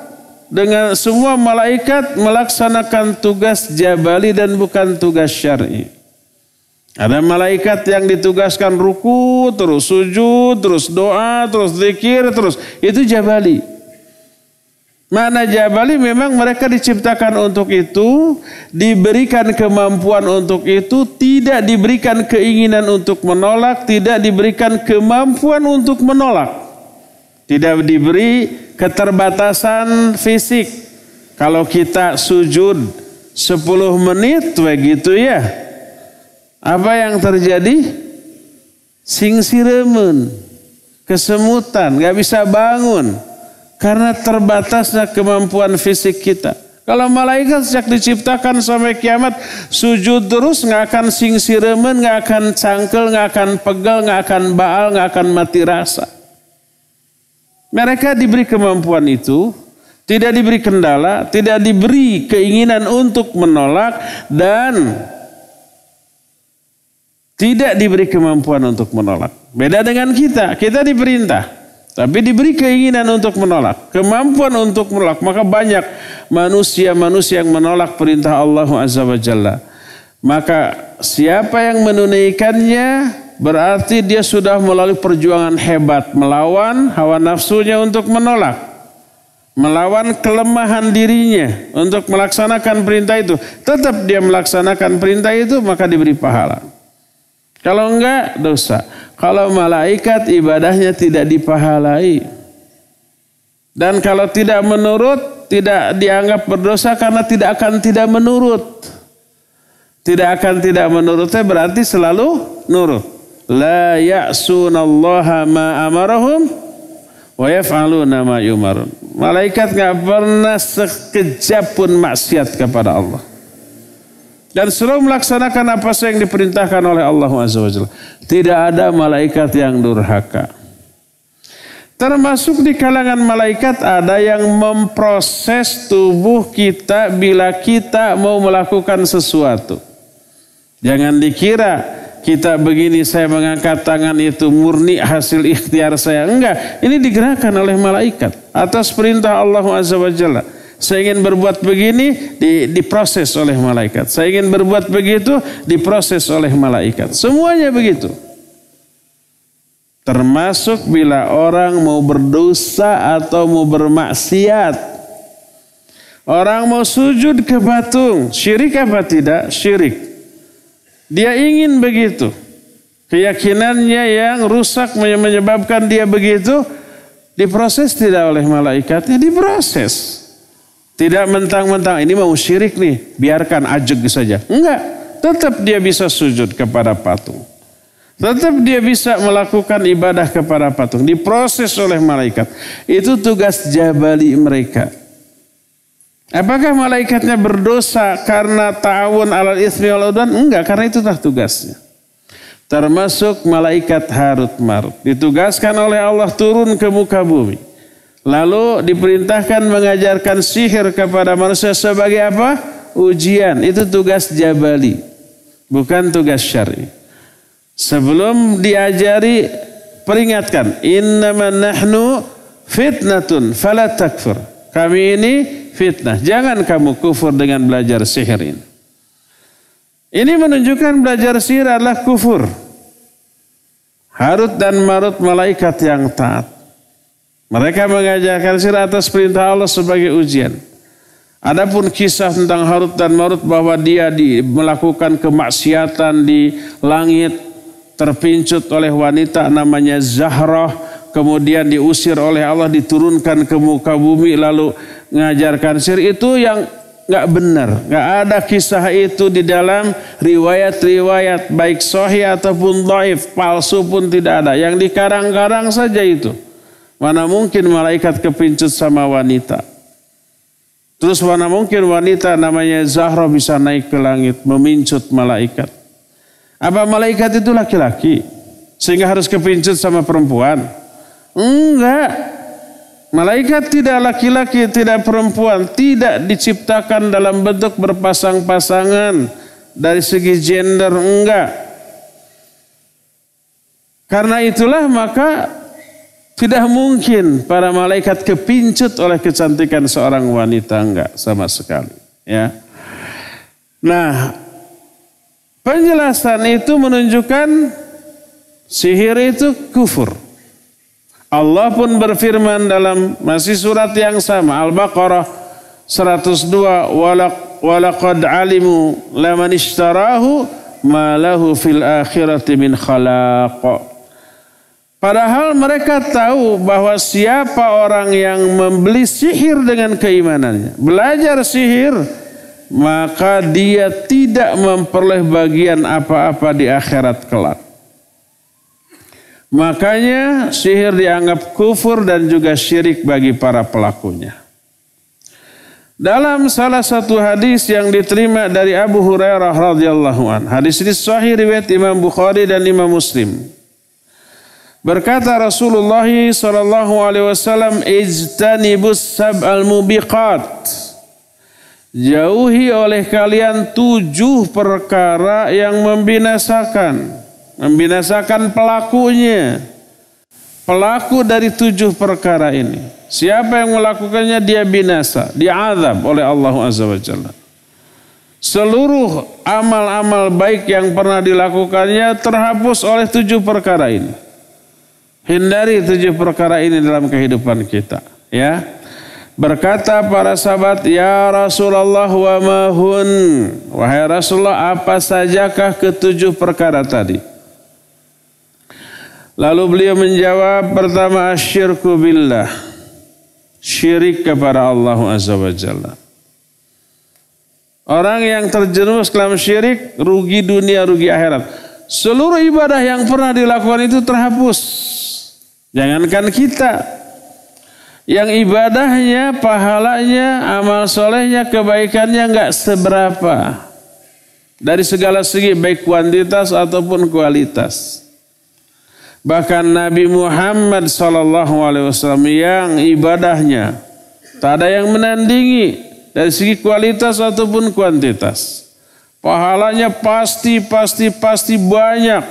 dengan semua malaikat melaksanakan tugas jabali dan bukan tugas syar'i. Ada malaikat yang ditugaskan ruku, terus sujud, terus doa, terus zikir, terus itu jabali. Mana jabali memang mereka diciptakan untuk itu, diberikan kemampuan untuk itu, tidak diberikan keinginan untuk menolak, tidak diberikan kemampuan untuk menolak. Tidak diberi keterbatasan fisik. Kalau kita sujud 10 menit begitu ya. Apa yang terjadi? Singsiremen, kesemutan, gak bisa bangun karena terbatasnya kemampuan fisik kita. Kalau malaikat sejak diciptakan sampai kiamat sujud terus nggak akan singsiremen, nggak akan cangkel, nggak akan pegal, nggak akan baal, nggak akan mati rasa. Mereka diberi kemampuan itu, tidak diberi kendala, tidak diberi keinginan untuk menolak dan tidak diberi kemampuan untuk menolak. Beda dengan kita, kita diperintah. Tapi diberi keinginan untuk menolak, kemampuan untuk menolak. Maka banyak manusia-manusia yang menolak perintah Allah Azza wa Jalla. Maka siapa yang menunaikannya berarti dia sudah melalui perjuangan hebat melawan hawa nafsunya untuk menolak. Melawan kelemahan dirinya untuk melaksanakan perintah itu. Tetap dia melaksanakan perintah itu maka diberi pahala. Kalau enggak dosa. Kalau malaikat ibadahnya tidak dipahalai. Dan kalau tidak menurut, tidak dianggap berdosa karena tidak akan tidak menurut. Tidak akan tidak menurutnya berarti selalu nurut. La ya'sunallaha ma amarahum wa yaf'aluna ma yumarun. Malaikat nggak pernah sekejap pun maksiat kepada Allah dan selalu melaksanakan apa yang diperintahkan oleh Allah SWT. Tidak ada malaikat yang durhaka. Termasuk di kalangan malaikat ada yang memproses tubuh kita bila kita mau melakukan sesuatu. Jangan dikira kita begini saya mengangkat tangan itu murni hasil ikhtiar saya. Enggak, ini digerakkan oleh malaikat atas perintah Allah Azza wa. Saya ingin berbuat begini di, diproses oleh malaikat. Saya ingin berbuat begitu diproses oleh malaikat. Semuanya begitu. Termasuk bila orang mau berdosa atau mau bermaksiat. Orang mau sujud ke patung, syirik apa tidak? Syirik. Dia ingin begitu. Keyakinannya yang rusak menyebabkan dia begitu, diproses tidak oleh malaikatnya, diproses. Tidak mentang-mentang ini mau syirik nih, biarkan ajeg saja. Enggak, tetap dia bisa sujud kepada patung. Tetap dia bisa melakukan ibadah kepada patung. Diproses oleh malaikat. Itu tugas jabali mereka. Apakah malaikatnya berdosa karena ta'awun alal ismi wal Enggak, karena itu itulah tugasnya. Termasuk malaikat Harut Marut. Ditugaskan oleh Allah turun ke muka bumi. Lalu diperintahkan mengajarkan sihir kepada manusia sebagai apa? Ujian. Itu tugas jabali. Bukan tugas syari. Sebelum diajari peringatkan, innama nahnu fitnatun fala takfur. Kami ini fitnah. Jangan kamu kufur dengan belajar sihir ini. Ini menunjukkan belajar sihir adalah kufur. Harut dan Marut malaikat yang taat. Mereka mengajarkan sihir atas perintah Allah sebagai ujian. Adapun kisah tentang Harut dan Marut bahwa dia di, melakukan kemaksiatan di langit terpincut oleh wanita namanya Zahrah kemudian diusir oleh Allah diturunkan ke muka bumi lalu mengajarkan sir itu yang nggak benar nggak ada kisah itu di dalam riwayat-riwayat baik sahih ataupun dhaif palsu pun tidak ada yang dikarang-karang saja itu mana mungkin malaikat kepincut sama wanita terus mana mungkin wanita namanya Zahra bisa naik ke langit memincut malaikat apa malaikat itu laki-laki? Sehingga harus kepincut sama perempuan? Enggak. Malaikat tidak laki-laki, tidak perempuan. Tidak diciptakan dalam bentuk berpasang-pasangan. Dari segi gender, enggak. Karena itulah maka tidak mungkin para malaikat kepincut oleh kecantikan seorang wanita. Enggak sama sekali. Ya. Nah Penjelasan itu menunjukkan sihir itu kufur. Allah pun berfirman dalam masih surat yang sama Al-Baqarah 102 walaq walaqad alimu laman ishtarahu ma lahu fil akhirati min khalaq. Padahal mereka tahu bahwa siapa orang yang membeli sihir dengan keimanannya, belajar sihir maka dia tidak memperoleh bagian apa-apa di akhirat kelak. Makanya sihir dianggap kufur dan juga syirik bagi para pelakunya. Dalam salah satu hadis yang diterima dari Abu Hurairah radhiyallahu an, hadis ini sahih riwayat Imam Bukhari dan Imam Muslim. Berkata Rasulullah sallallahu alaihi wasallam, "Ijtanibus sab'al mubiqat." Jauhi oleh kalian tujuh perkara yang membinasakan. Membinasakan pelakunya. Pelaku dari tujuh perkara ini. Siapa yang melakukannya dia binasa. Dia azab oleh Allah Azza wa Jalla. Seluruh amal-amal baik yang pernah dilakukannya terhapus oleh tujuh perkara ini. Hindari tujuh perkara ini dalam kehidupan kita. Ya, Berkata para sahabat, Ya Rasulullah wa mahun. Wahai Rasulullah, apa sajakah ketujuh perkara tadi? Lalu beliau menjawab, pertama asyirku billah. Syirik kepada Allah Azza wa Jalla. Orang yang terjerumus dalam syirik, rugi dunia, rugi akhirat. Seluruh ibadah yang pernah dilakukan itu terhapus. Jangankan kita, yang ibadahnya, pahalanya, amal solehnya, kebaikannya nggak seberapa. Dari segala segi baik kuantitas ataupun kualitas. Bahkan Nabi Muhammad SAW yang ibadahnya tak ada yang menandingi dari segi kualitas ataupun kuantitas. Pahalanya pasti, pasti, pasti banyak.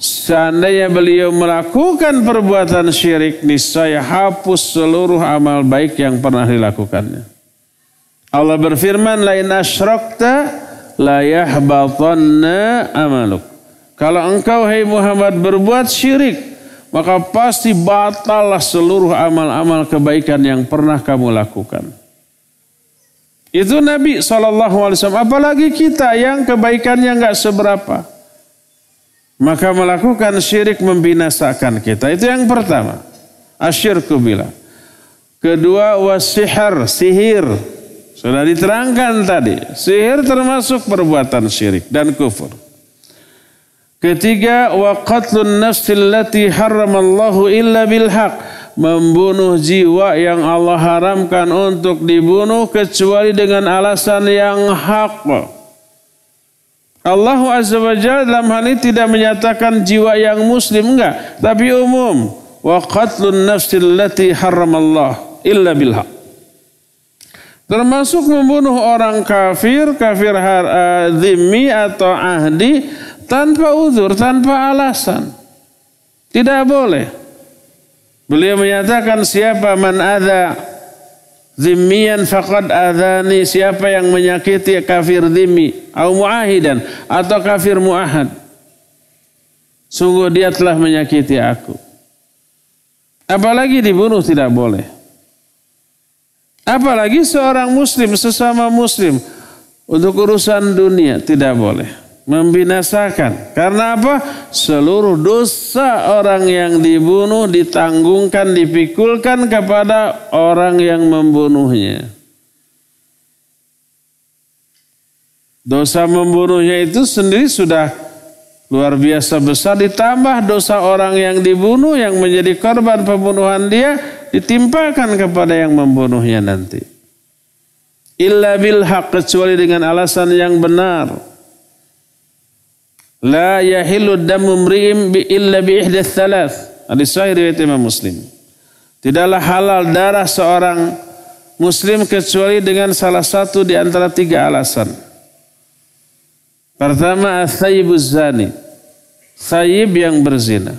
Seandainya beliau melakukan perbuatan syirik, niscaya hapus seluruh amal baik yang pernah dilakukannya. Allah berfirman, "Lain asyrakta la yahbatanna amaluk." Kalau engkau hai Muhammad berbuat syirik, maka pasti batallah seluruh amal-amal kebaikan yang pernah kamu lakukan. Itu Nabi SAW. Apalagi kita yang kebaikannya nggak seberapa. Maka melakukan syirik membinasakan kita. Itu yang pertama. Asyirku bilang. Kedua wasihar, sihir. Sudah diterangkan tadi. Sihir termasuk perbuatan syirik dan kufur. Ketiga wa qatlun nafsil lati haramallahu illa bil. Membunuh jiwa yang Allah haramkan untuk dibunuh kecuali dengan alasan yang hak. Allah Azza wa Jalla dalam hal ini tidak menyatakan jiwa yang muslim enggak, tapi umum. Wa qatlun nafsil lati haramallahu illa bilhaq. Termasuk membunuh orang kafir, kafir uh, dhimmi atau ahdi tanpa uzur, tanpa alasan. Tidak boleh. Beliau menyatakan siapa man ada zimmiyan faqad adhani siapa yang menyakiti kafir zimmi atau muahidan atau kafir muahad sungguh dia telah menyakiti aku apalagi dibunuh tidak boleh Apalagi seorang muslim sesama muslim untuk urusan dunia tidak boleh membinasakan. Karena apa? Seluruh dosa orang yang dibunuh ditanggungkan, dipikulkan kepada orang yang membunuhnya. Dosa membunuhnya itu sendiri sudah luar biasa besar ditambah dosa orang yang dibunuh yang menjadi korban pembunuhan dia ditimpakan kepada yang membunuhnya nanti. Illa bil kecuali dengan alasan yang benar. La yahillu damu mri'im bi illa bi ihdath thalath. Hadis sahih riwayat Imam Muslim. Tidaklah halal darah seorang muslim kecuali dengan salah satu di antara tiga alasan. Pertama, as-sayyibuz zani. Sayyib yang berzina.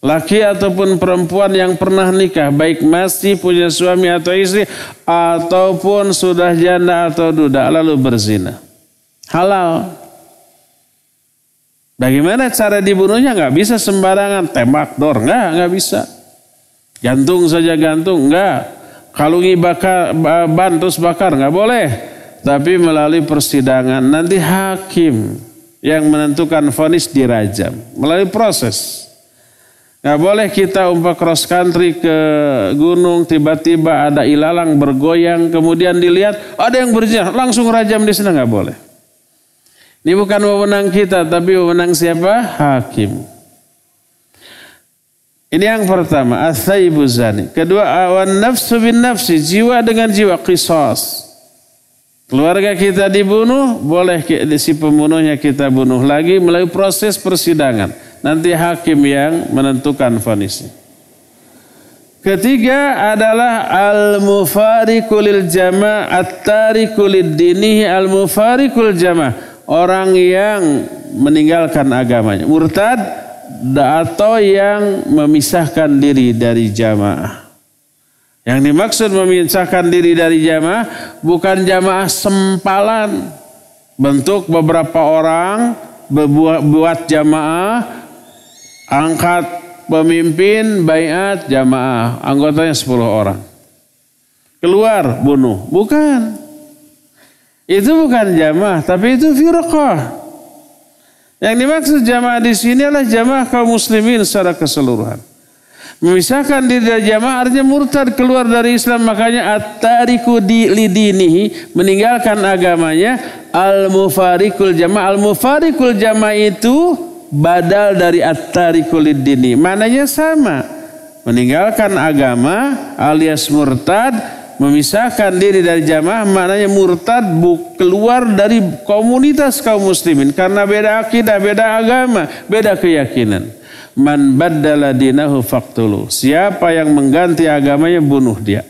Laki ataupun perempuan yang pernah nikah, baik masih punya suami atau istri, ataupun sudah janda atau duda, lalu berzina. Halal. Bagaimana cara dibunuhnya? Nggak bisa sembarangan, tembak dor, nggak, nggak bisa. Gantung saja gantung, nggak. Kalungi bakar, ban terus bakar, nggak boleh. Tapi melalui persidangan, nanti hakim yang menentukan vonis dirajam. Melalui proses. Nggak boleh kita umpah cross country ke gunung, tiba-tiba ada ilalang bergoyang, kemudian dilihat ada yang berjalan, langsung rajam di sana nggak boleh. Ini bukan wewenang kita, tapi wewenang siapa? Hakim. Ini yang pertama, athaibu zani. Kedua, awan nafsu bin nafsi, jiwa dengan jiwa, qisas. Keluarga kita dibunuh, boleh si pembunuhnya kita bunuh lagi melalui proses persidangan. Nanti hakim yang menentukan vonisnya. Ketiga adalah al-mufariqul jama' at-tariqul dinihi al-mufariqul jama' orang yang meninggalkan agamanya. Murtad atau yang memisahkan diri dari jamaah. Yang dimaksud memisahkan diri dari jamaah bukan jamaah sempalan. Bentuk beberapa orang berbuat jamaah angkat pemimpin bayat jamaah. Anggotanya 10 orang. Keluar bunuh. Bukan itu bukan jamaah tapi itu firqah yang dimaksud jamaah di sini adalah jamaah kaum muslimin secara keseluruhan memisahkan diri dari jamaah artinya murtad keluar dari Islam makanya at-tariku di lidinihi meninggalkan agamanya al-mufarikul jamaah al-mufarikul jamaah itu badal dari at-tarikul dini. Mananya sama. Meninggalkan agama alias murtad, memisahkan diri dari jamaah, mananya murtad keluar dari komunitas kaum muslimin karena beda akidah, beda agama, beda keyakinan. Man baddala dinahu faqtulu. Siapa yang mengganti agamanya bunuh dia.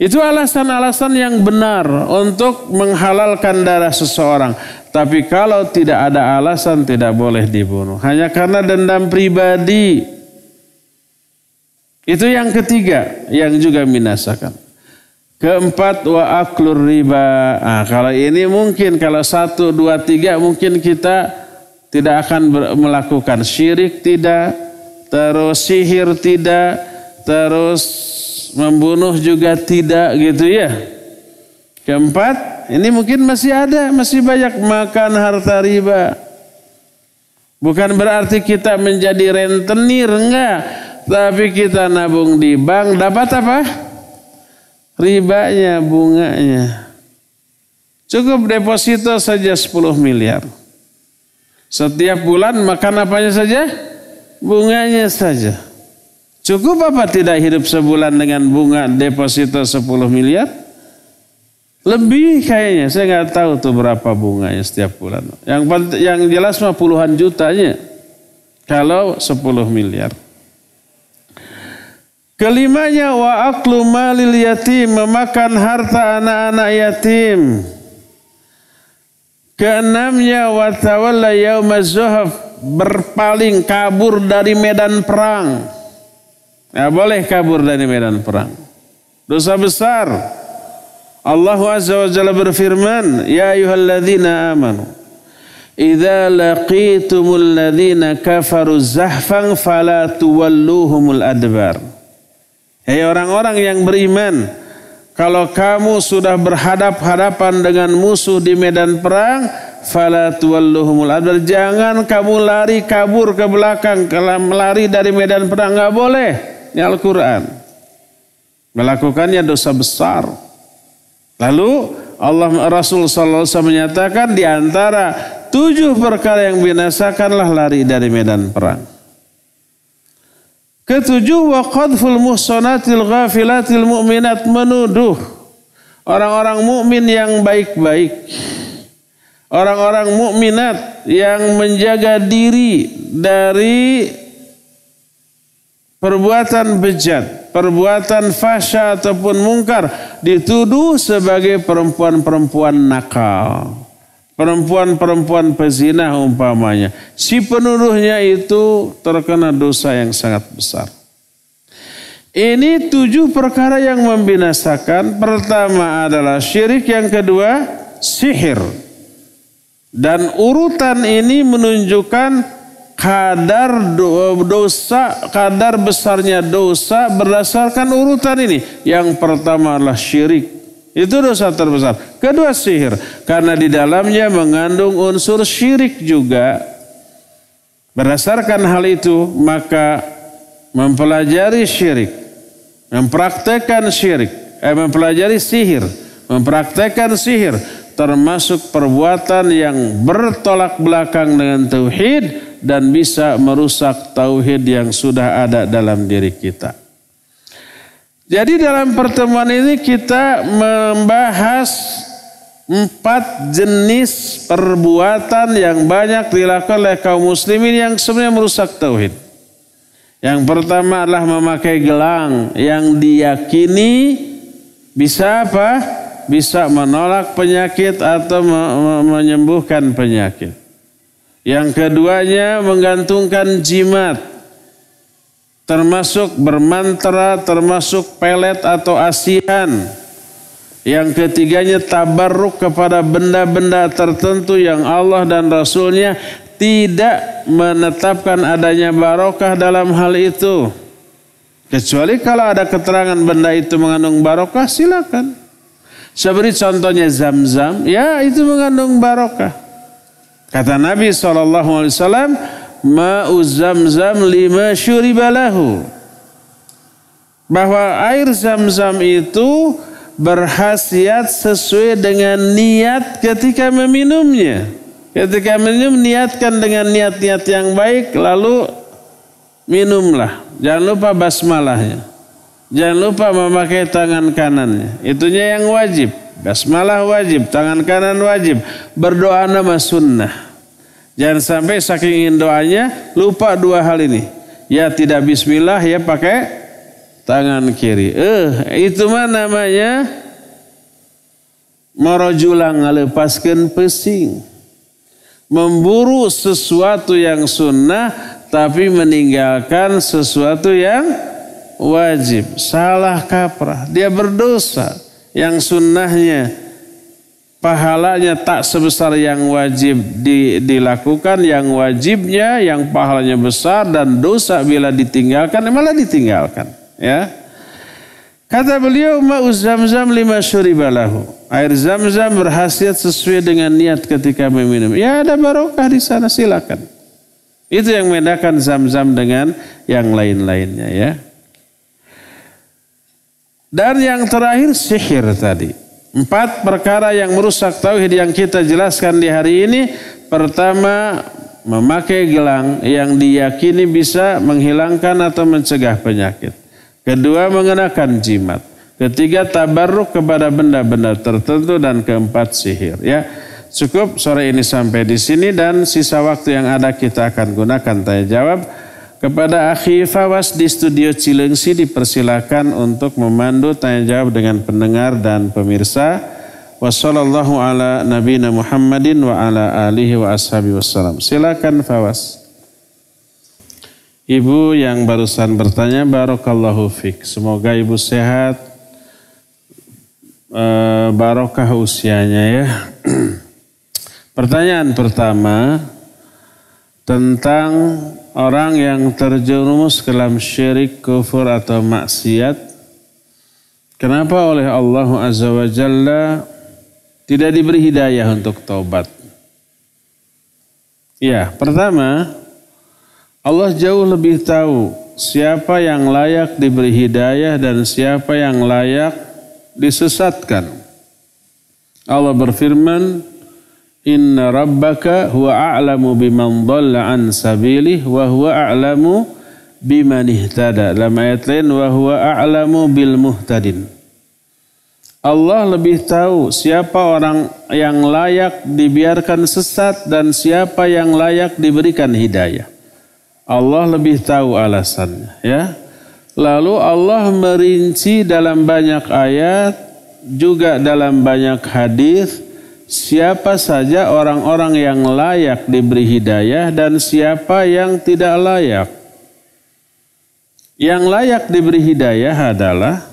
Itu alasan-alasan yang benar untuk menghalalkan darah seseorang. Tapi kalau tidak ada alasan tidak boleh dibunuh. Hanya karena dendam pribadi. Itu yang ketiga yang juga minasakan. Keempat wa aklur riba. Nah, kalau ini mungkin kalau satu dua tiga mungkin kita tidak akan melakukan syirik tidak, terus sihir tidak, terus membunuh juga tidak gitu ya. Keempat, ini mungkin masih ada, masih banyak makan harta riba. Bukan berarti kita menjadi rentenir, enggak. Tapi kita nabung di bank, dapat apa? Ribanya, bunganya. Cukup deposito saja 10 miliar. Setiap bulan makan apanya saja? Bunganya saja. Cukup apa tidak hidup sebulan dengan bunga deposito 10 miliar? Lebih kayaknya, saya nggak tahu tuh berapa bunganya setiap bulan. Yang yang jelas mah puluhan jutanya. Kalau 10 miliar. Kelimanya wa aklu malil yatim memakan harta anak-anak yatim. Keenamnya wa tawalla yaumaz zuhaf berpaling kabur dari medan perang. Ya boleh kabur dari medan perang. Dosa besar. Allah Azza wa Jalla berfirman, "Ya ayyuhalladzina amanu, idza laqitumul ladzina kafaru zahfan fala tuwalluhumul adbar." Hei orang-orang yang beriman, kalau kamu sudah berhadap-hadapan dengan musuh di medan perang, fala tuwalluhumul adbar. Jangan kamu lari kabur ke belakang, kalau melari dari medan perang nggak boleh. Ini Al-Qur'an. Melakukannya dosa besar. Lalu Allah Rasul SAW menyatakan di antara tujuh perkara yang binasakanlah lari dari medan perang. Ketujuh wa qadful muhsanatil ghafilatil mu'minat menuduh orang-orang mukmin yang baik-baik. Orang-orang mukminat yang menjaga diri dari perbuatan bejat, perbuatan fasya ataupun mungkar dituduh sebagai perempuan-perempuan nakal perempuan-perempuan pezina umpamanya. Si penuduhnya itu terkena dosa yang sangat besar. Ini tujuh perkara yang membinasakan. Pertama adalah syirik, yang kedua sihir. Dan urutan ini menunjukkan kadar dosa, kadar besarnya dosa berdasarkan urutan ini. Yang pertama adalah syirik. Itu dosa terbesar. Kedua sihir. Karena di dalamnya mengandung unsur syirik juga. Berdasarkan hal itu maka mempelajari syirik. Mempraktekkan syirik. Eh, mempelajari sihir. Mempraktekkan sihir. Termasuk perbuatan yang bertolak belakang dengan tauhid. Dan bisa merusak tauhid yang sudah ada dalam diri kita. Jadi dalam pertemuan ini kita membahas empat jenis perbuatan yang banyak dilakukan oleh kaum muslimin yang sebenarnya merusak tauhid. Yang pertama adalah memakai gelang yang diyakini bisa apa? Bisa menolak penyakit atau menyembuhkan penyakit. Yang keduanya menggantungkan jimat termasuk bermantra, termasuk pelet atau asihan. Yang ketiganya tabarruk kepada benda-benda tertentu yang Allah dan Rasulnya tidak menetapkan adanya barokah dalam hal itu. Kecuali kalau ada keterangan benda itu mengandung barokah silakan. Seperti contohnya zam-zam, ya itu mengandung barokah. Kata Nabi SAW, ma'u zamzam lima syuribalahu. Bahwa air zam-zam itu berhasiat sesuai dengan niat ketika meminumnya. Ketika minum niatkan dengan niat-niat yang baik lalu minumlah. Jangan lupa basmalahnya. Jangan lupa memakai tangan kanannya. Itunya yang wajib. Basmalah wajib, tangan kanan wajib. Berdoa nama sunnah. Jangan sampai saking ingin doanya lupa dua hal ini. Ya tidak bismillah ya pakai tangan kiri. Eh itu mah namanya merojulang ngalepaskan pesing. Memburu sesuatu yang sunnah tapi meninggalkan sesuatu yang wajib. Salah kaprah. Dia berdosa. Yang sunnahnya pahalanya tak sebesar yang wajib di, dilakukan, yang wajibnya, yang pahalanya besar dan dosa bila ditinggalkan malah ditinggalkan. Ya, kata beliau ma'uz zamzam lima syuribalahu. Air zam-zam berhasiat sesuai dengan niat ketika meminum. Ya ada barokah di sana silakan. Itu yang membedakan zam-zam dengan yang lain-lainnya ya. Dan yang terakhir sihir tadi. Empat perkara yang merusak tauhid yang kita jelaskan di hari ini. Pertama, memakai gelang yang diyakini bisa menghilangkan atau mencegah penyakit. Kedua, mengenakan jimat. Ketiga, tabarruk kepada benda-benda tertentu dan keempat sihir. Ya, cukup sore ini sampai di sini dan sisa waktu yang ada kita akan gunakan tanya jawab. Kepada Akhi Fawas di studio Cilengsi dipersilakan untuk memandu tanya jawab dengan pendengar dan pemirsa. Wassallallahu ala nabina Muhammadin wa ala alihi wa ashabi wassalam. Silakan Fawas. Ibu yang barusan bertanya, Barokallahu fiq. Semoga ibu sehat, e, barokah usianya ya. *clears throat* Pertanyaan pertama tentang orang yang terjerumus ke dalam syirik, kufur atau maksiat, kenapa oleh Allah Azza wa Jalla tidak diberi hidayah untuk taubat? Ya, pertama, Allah jauh lebih tahu siapa yang layak diberi hidayah dan siapa yang layak disesatkan. Allah berfirman, Inna rabbaka huwa a'lamu biman dhalla an sabilih wa huwa a'lamu biman ihtada. Dalam ayat lain wa huwa a'lamu bil muhtadin. Allah lebih tahu siapa orang yang layak dibiarkan sesat dan siapa yang layak diberikan hidayah. Allah lebih tahu alasannya ya. Lalu Allah merinci dalam banyak ayat juga dalam banyak hadis siapa saja orang-orang yang layak diberi hidayah dan siapa yang tidak layak. Yang layak diberi hidayah adalah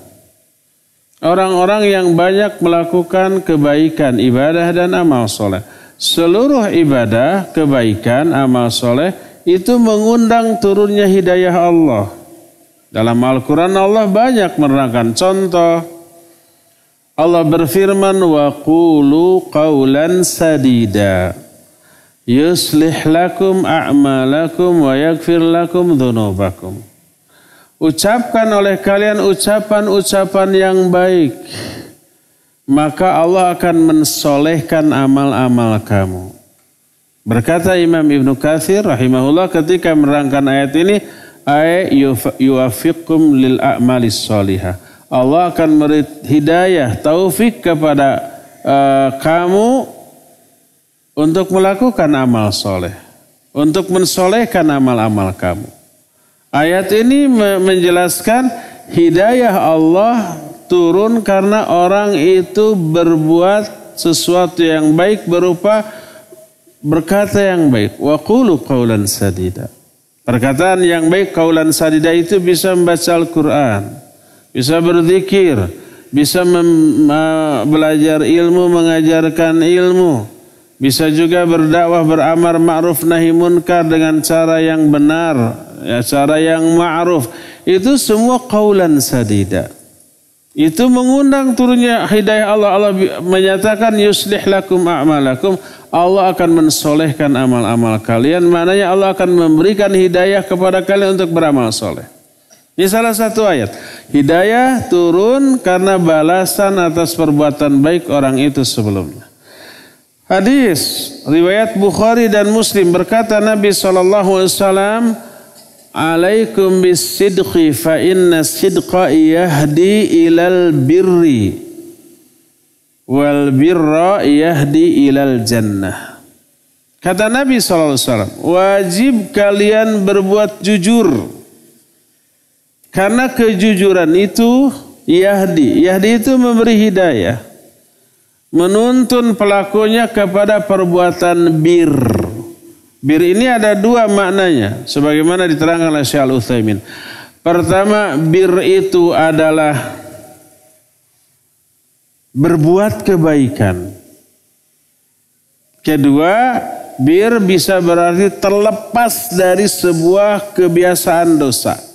orang-orang yang banyak melakukan kebaikan, ibadah dan amal soleh. Seluruh ibadah, kebaikan, amal soleh itu mengundang turunnya hidayah Allah. Dalam Al-Quran Allah banyak menerangkan contoh Allah berfirman wa qulu qawlan sadida yuslih lakum a'malakum wa yaghfir lakum dhunubakum. Ucapkan oleh kalian ucapan-ucapan yang baik maka Allah akan mensolehkan amal-amal kamu. Berkata Imam Ibnu Katsir rahimahullah ketika menerangkan ayat ini ay yuwafiqkum lil a'malis solihah Allah akan beri hidayah, taufik kepada uh, kamu untuk melakukan amal soleh. Untuk mensolehkan amal-amal kamu. Ayat ini menjelaskan hidayah Allah turun karena orang itu berbuat sesuatu yang baik berupa berkata yang baik. Wa qulu qawlan sadida. Perkataan yang baik kaulan sadida itu bisa membaca Al-Quran bisa berzikir, bisa belajar ilmu, mengajarkan ilmu, bisa juga berdakwah beramar ma'ruf nahi munkar dengan cara yang benar, ya cara yang ma'ruf. Itu semua kaulan sadida. Itu mengundang turunnya hidayah Allah. Allah menyatakan yuslih lakum a'malakum. Allah akan mensolehkan amal-amal kalian. Maknanya Allah akan memberikan hidayah kepada kalian untuk beramal soleh. Ini salah satu ayat. Hidayah turun karena balasan atas perbuatan baik orang itu sebelumnya. Hadis riwayat Bukhari dan Muslim berkata Nabi sallallahu alaihi wasallam Alaikum bisidqi fa inna sidqa yahdi ilal birri wal birra yahdi ilal jannah. Kata Nabi SAW, wajib kalian berbuat jujur karena kejujuran itu Yahdi. Yahdi itu memberi hidayah. Menuntun pelakunya kepada perbuatan bir. Bir ini ada dua maknanya. Sebagaimana diterangkan oleh Syekh Al-Uthaymin. Pertama, bir itu adalah berbuat kebaikan. Kedua, bir bisa berarti terlepas dari sebuah kebiasaan dosa.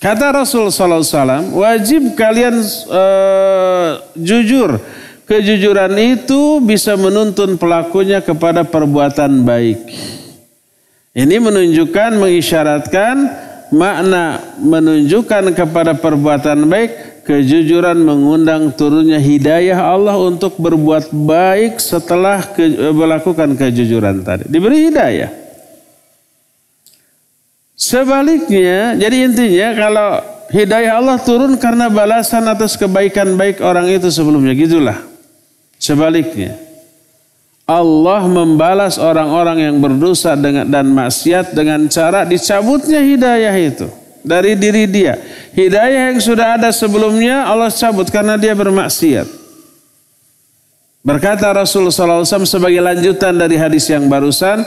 Kata Rasul Sallallahu Alaihi Wasallam, wajib kalian uh, jujur. Kejujuran itu bisa menuntun pelakunya kepada perbuatan baik. Ini menunjukkan, mengisyaratkan makna menunjukkan kepada perbuatan baik, kejujuran mengundang turunnya hidayah Allah untuk berbuat baik setelah ke, melakukan kejujuran tadi. Diberi hidayah. Sebaliknya, jadi intinya kalau hidayah Allah turun karena balasan atas kebaikan baik orang itu sebelumnya, gitulah. Sebaliknya, Allah membalas orang-orang yang berdosa dengan dan maksiat dengan cara dicabutnya hidayah itu dari diri dia. Hidayah yang sudah ada sebelumnya Allah cabut karena dia bermaksiat. Berkata Rasulullah SAW sebagai lanjutan dari hadis yang barusan,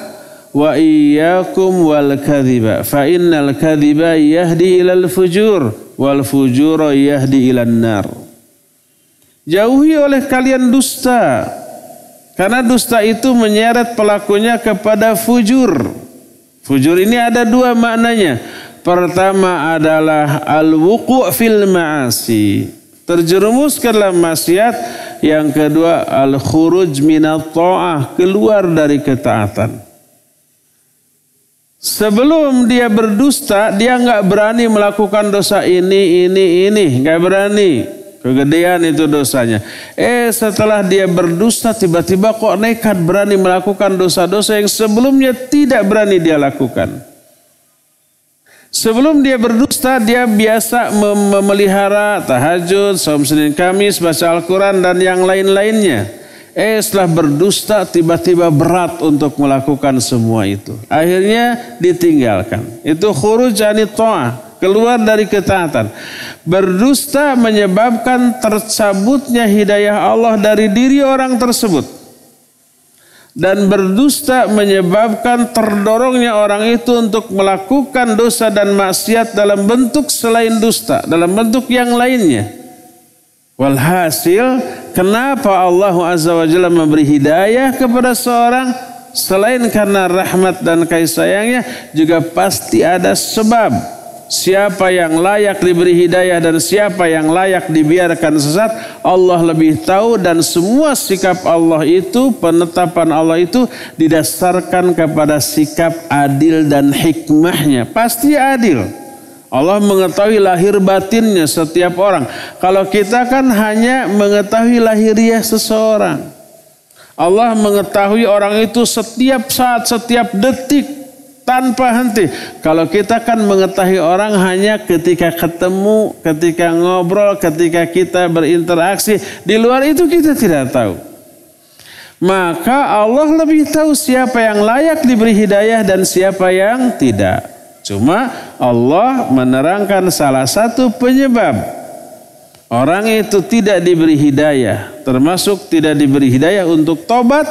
wa iyyakum wal kadhiba. Fa innal kadhiba yahdi ilal fujur wal fujura yahdi ilan nar. Jauhi oleh kalian dusta. Karena dusta itu menyeret pelakunya kepada fujur. Fujur ini ada dua maknanya. Pertama adalah al wuqu' fil ma'asi. Terjerumus ke dalam maksiat. Yang kedua al khuruj minat ta'ah keluar dari ketaatan Sebelum dia berdusta, dia nggak berani melakukan dosa ini, ini, ini, nggak berani. Kegedean itu dosanya. Eh setelah dia berdusta tiba-tiba kok nekat berani melakukan dosa-dosa yang sebelumnya tidak berani dia lakukan. Sebelum dia berdusta dia biasa memelihara tahajud, saum Senin Kamis, baca Al-Quran dan yang lain-lainnya. Eh setelah berdusta tiba-tiba berat untuk melakukan semua itu. Akhirnya ditinggalkan. Itu khuruj anit ta'ah. Keluar dari ketaatan. Berdusta menyebabkan tercabutnya hidayah Allah dari diri orang tersebut. Dan berdusta menyebabkan terdorongnya orang itu untuk melakukan dosa dan maksiat dalam bentuk selain dusta. Dalam bentuk yang lainnya. Walhasil kenapa Allah Azza wa Jalla memberi hidayah kepada seorang selain karena rahmat dan kasih sayangnya juga pasti ada sebab. Siapa yang layak diberi hidayah dan siapa yang layak dibiarkan sesat Allah lebih tahu dan semua sikap Allah itu penetapan Allah itu didasarkan kepada sikap adil dan hikmahnya pasti adil. Allah mengetahui lahir batinnya setiap orang. Kalau kita kan hanya mengetahui lahiriah seseorang. Allah mengetahui orang itu setiap saat, setiap detik tanpa henti. Kalau kita kan mengetahui orang hanya ketika ketemu, ketika ngobrol, ketika kita berinteraksi. Di luar itu kita tidak tahu. Maka Allah lebih tahu siapa yang layak diberi hidayah dan siapa yang tidak. Cuma Allah menerangkan salah satu penyebab orang itu tidak diberi hidayah, termasuk tidak diberi hidayah untuk tobat.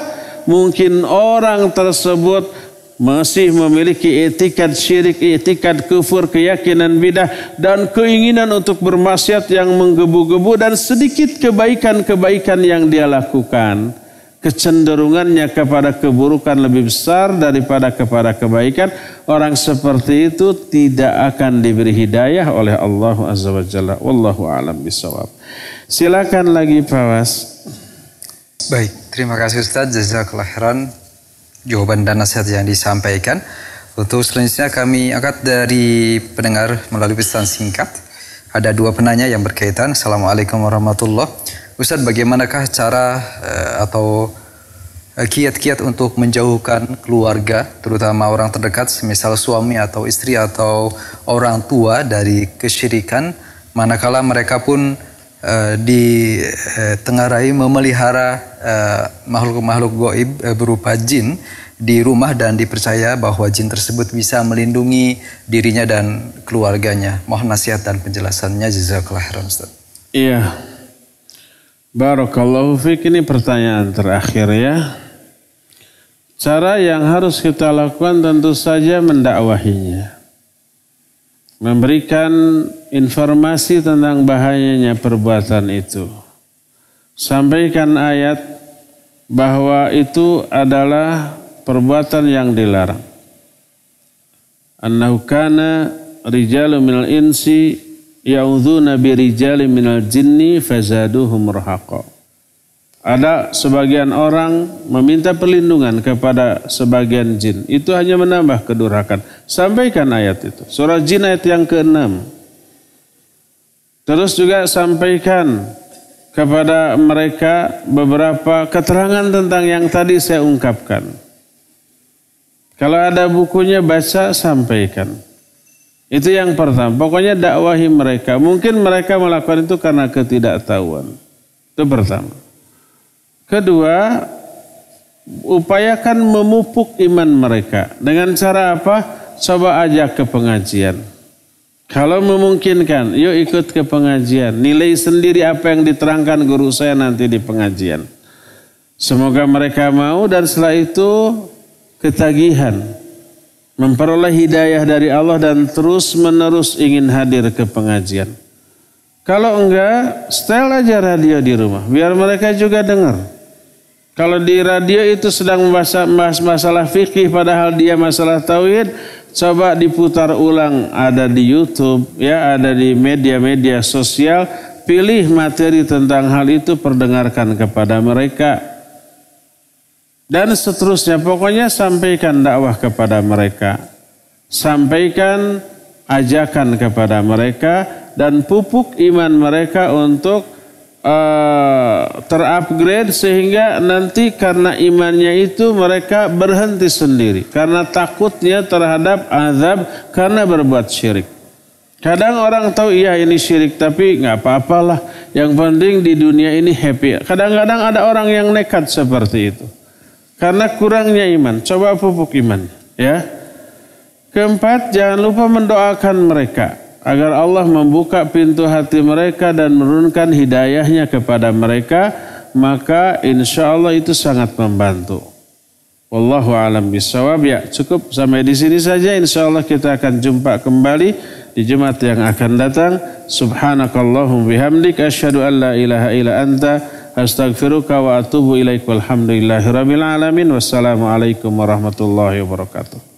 Mungkin orang tersebut masih memiliki etikat syirik, etikat kufur, keyakinan bidah dan keinginan untuk bermaksiat yang menggebu-gebu dan sedikit kebaikan-kebaikan yang dia lakukan kecenderungannya kepada keburukan lebih besar daripada kepada kebaikan, orang seperti itu tidak akan diberi hidayah oleh Allah Azza wa Jalla. Wallahu a'lam bisawab. Silakan lagi Pak Was. Baik, terima kasih Ustaz Jazakallah khairan jawaban dan nasihat yang disampaikan. Untuk selanjutnya kami angkat dari pendengar melalui pesan singkat. Ada dua penanya yang berkaitan. Assalamualaikum warahmatullahi Ustaz bagaimanakah cara uh, atau eh, kiat-kiat untuk menjauhkan keluarga, terutama orang terdekat, misal suami atau istri atau orang tua dari kesyirikan, manakala mereka pun uh, ditengarai memelihara makhluk-makhluk goib uh, berupa jin di rumah dan dipercaya bahwa jin tersebut bisa melindungi dirinya dan keluarganya. Mohon nasihat dan penjelasannya jazakallahu khairan Ustaz. Iya. Barakallahu fiqh ini pertanyaan terakhir ya. Cara yang harus kita lakukan tentu saja mendakwahinya. Memberikan informasi tentang bahayanya perbuatan itu. Sampaikan ayat bahwa itu adalah perbuatan yang dilarang. Annahu kana rijalu minal insi ya'udzuuna bi rijali minal jinni fazaduhum rahaqa. Ada sebagian orang meminta perlindungan kepada sebagian jin. Itu hanya menambah kedurhakan. Sampaikan ayat itu. Surah jin ayat yang ke-6. Terus juga sampaikan kepada mereka beberapa keterangan tentang yang tadi saya ungkapkan. Kalau ada bukunya baca sampaikan. Itu yang pertama. Pokoknya dakwahi mereka. Mungkin mereka melakukan itu karena ketidaktahuan. Itu pertama. Kedua, upayakan memupuk iman mereka. Dengan cara apa? Coba ajak ke pengajian. Kalau memungkinkan, yuk ikut ke pengajian. Nilai sendiri apa yang diterangkan guru saya nanti di pengajian. Semoga mereka mau dan setelah itu ketagihan. Memperoleh hidayah dari Allah dan terus menerus ingin hadir ke pengajian. Kalau enggak, setel aja radio di rumah. Biar mereka juga dengar. Kalau di radio itu sedang membahas masalah fikih padahal dia masalah tauhid, Coba diputar ulang ada di YouTube, ya ada di media-media sosial. Pilih materi tentang hal itu, perdengarkan kepada mereka. Dan seterusnya, pokoknya sampaikan dakwah kepada mereka. Sampaikan ajakan kepada mereka dan pupuk iman mereka untuk uh, terupgrade sehingga nanti karena imannya itu mereka berhenti sendiri karena takutnya terhadap azab karena berbuat syirik. Kadang orang tahu iya ini syirik tapi nggak apa-apalah. Yang penting di dunia ini happy. Kadang-kadang ada orang yang nekat seperti itu. Karena kurangnya iman. Coba pupuk iman. Ya. Keempat, jangan lupa mendoakan mereka agar Allah membuka pintu hati mereka dan menurunkan hidayahnya kepada mereka maka insya Allah itu sangat membantu. Wallahu alam bisawab ya cukup sampai di sini saja insya Allah kita akan jumpa kembali di Jumat yang akan datang. Subhanakallahum bihamdik asyhadu an la ilaha illa anta astaghfiruka wa atubu ilaik walhamdulillahi rabbil alamin wassalamu alaikum warahmatullahi wabarakatuh.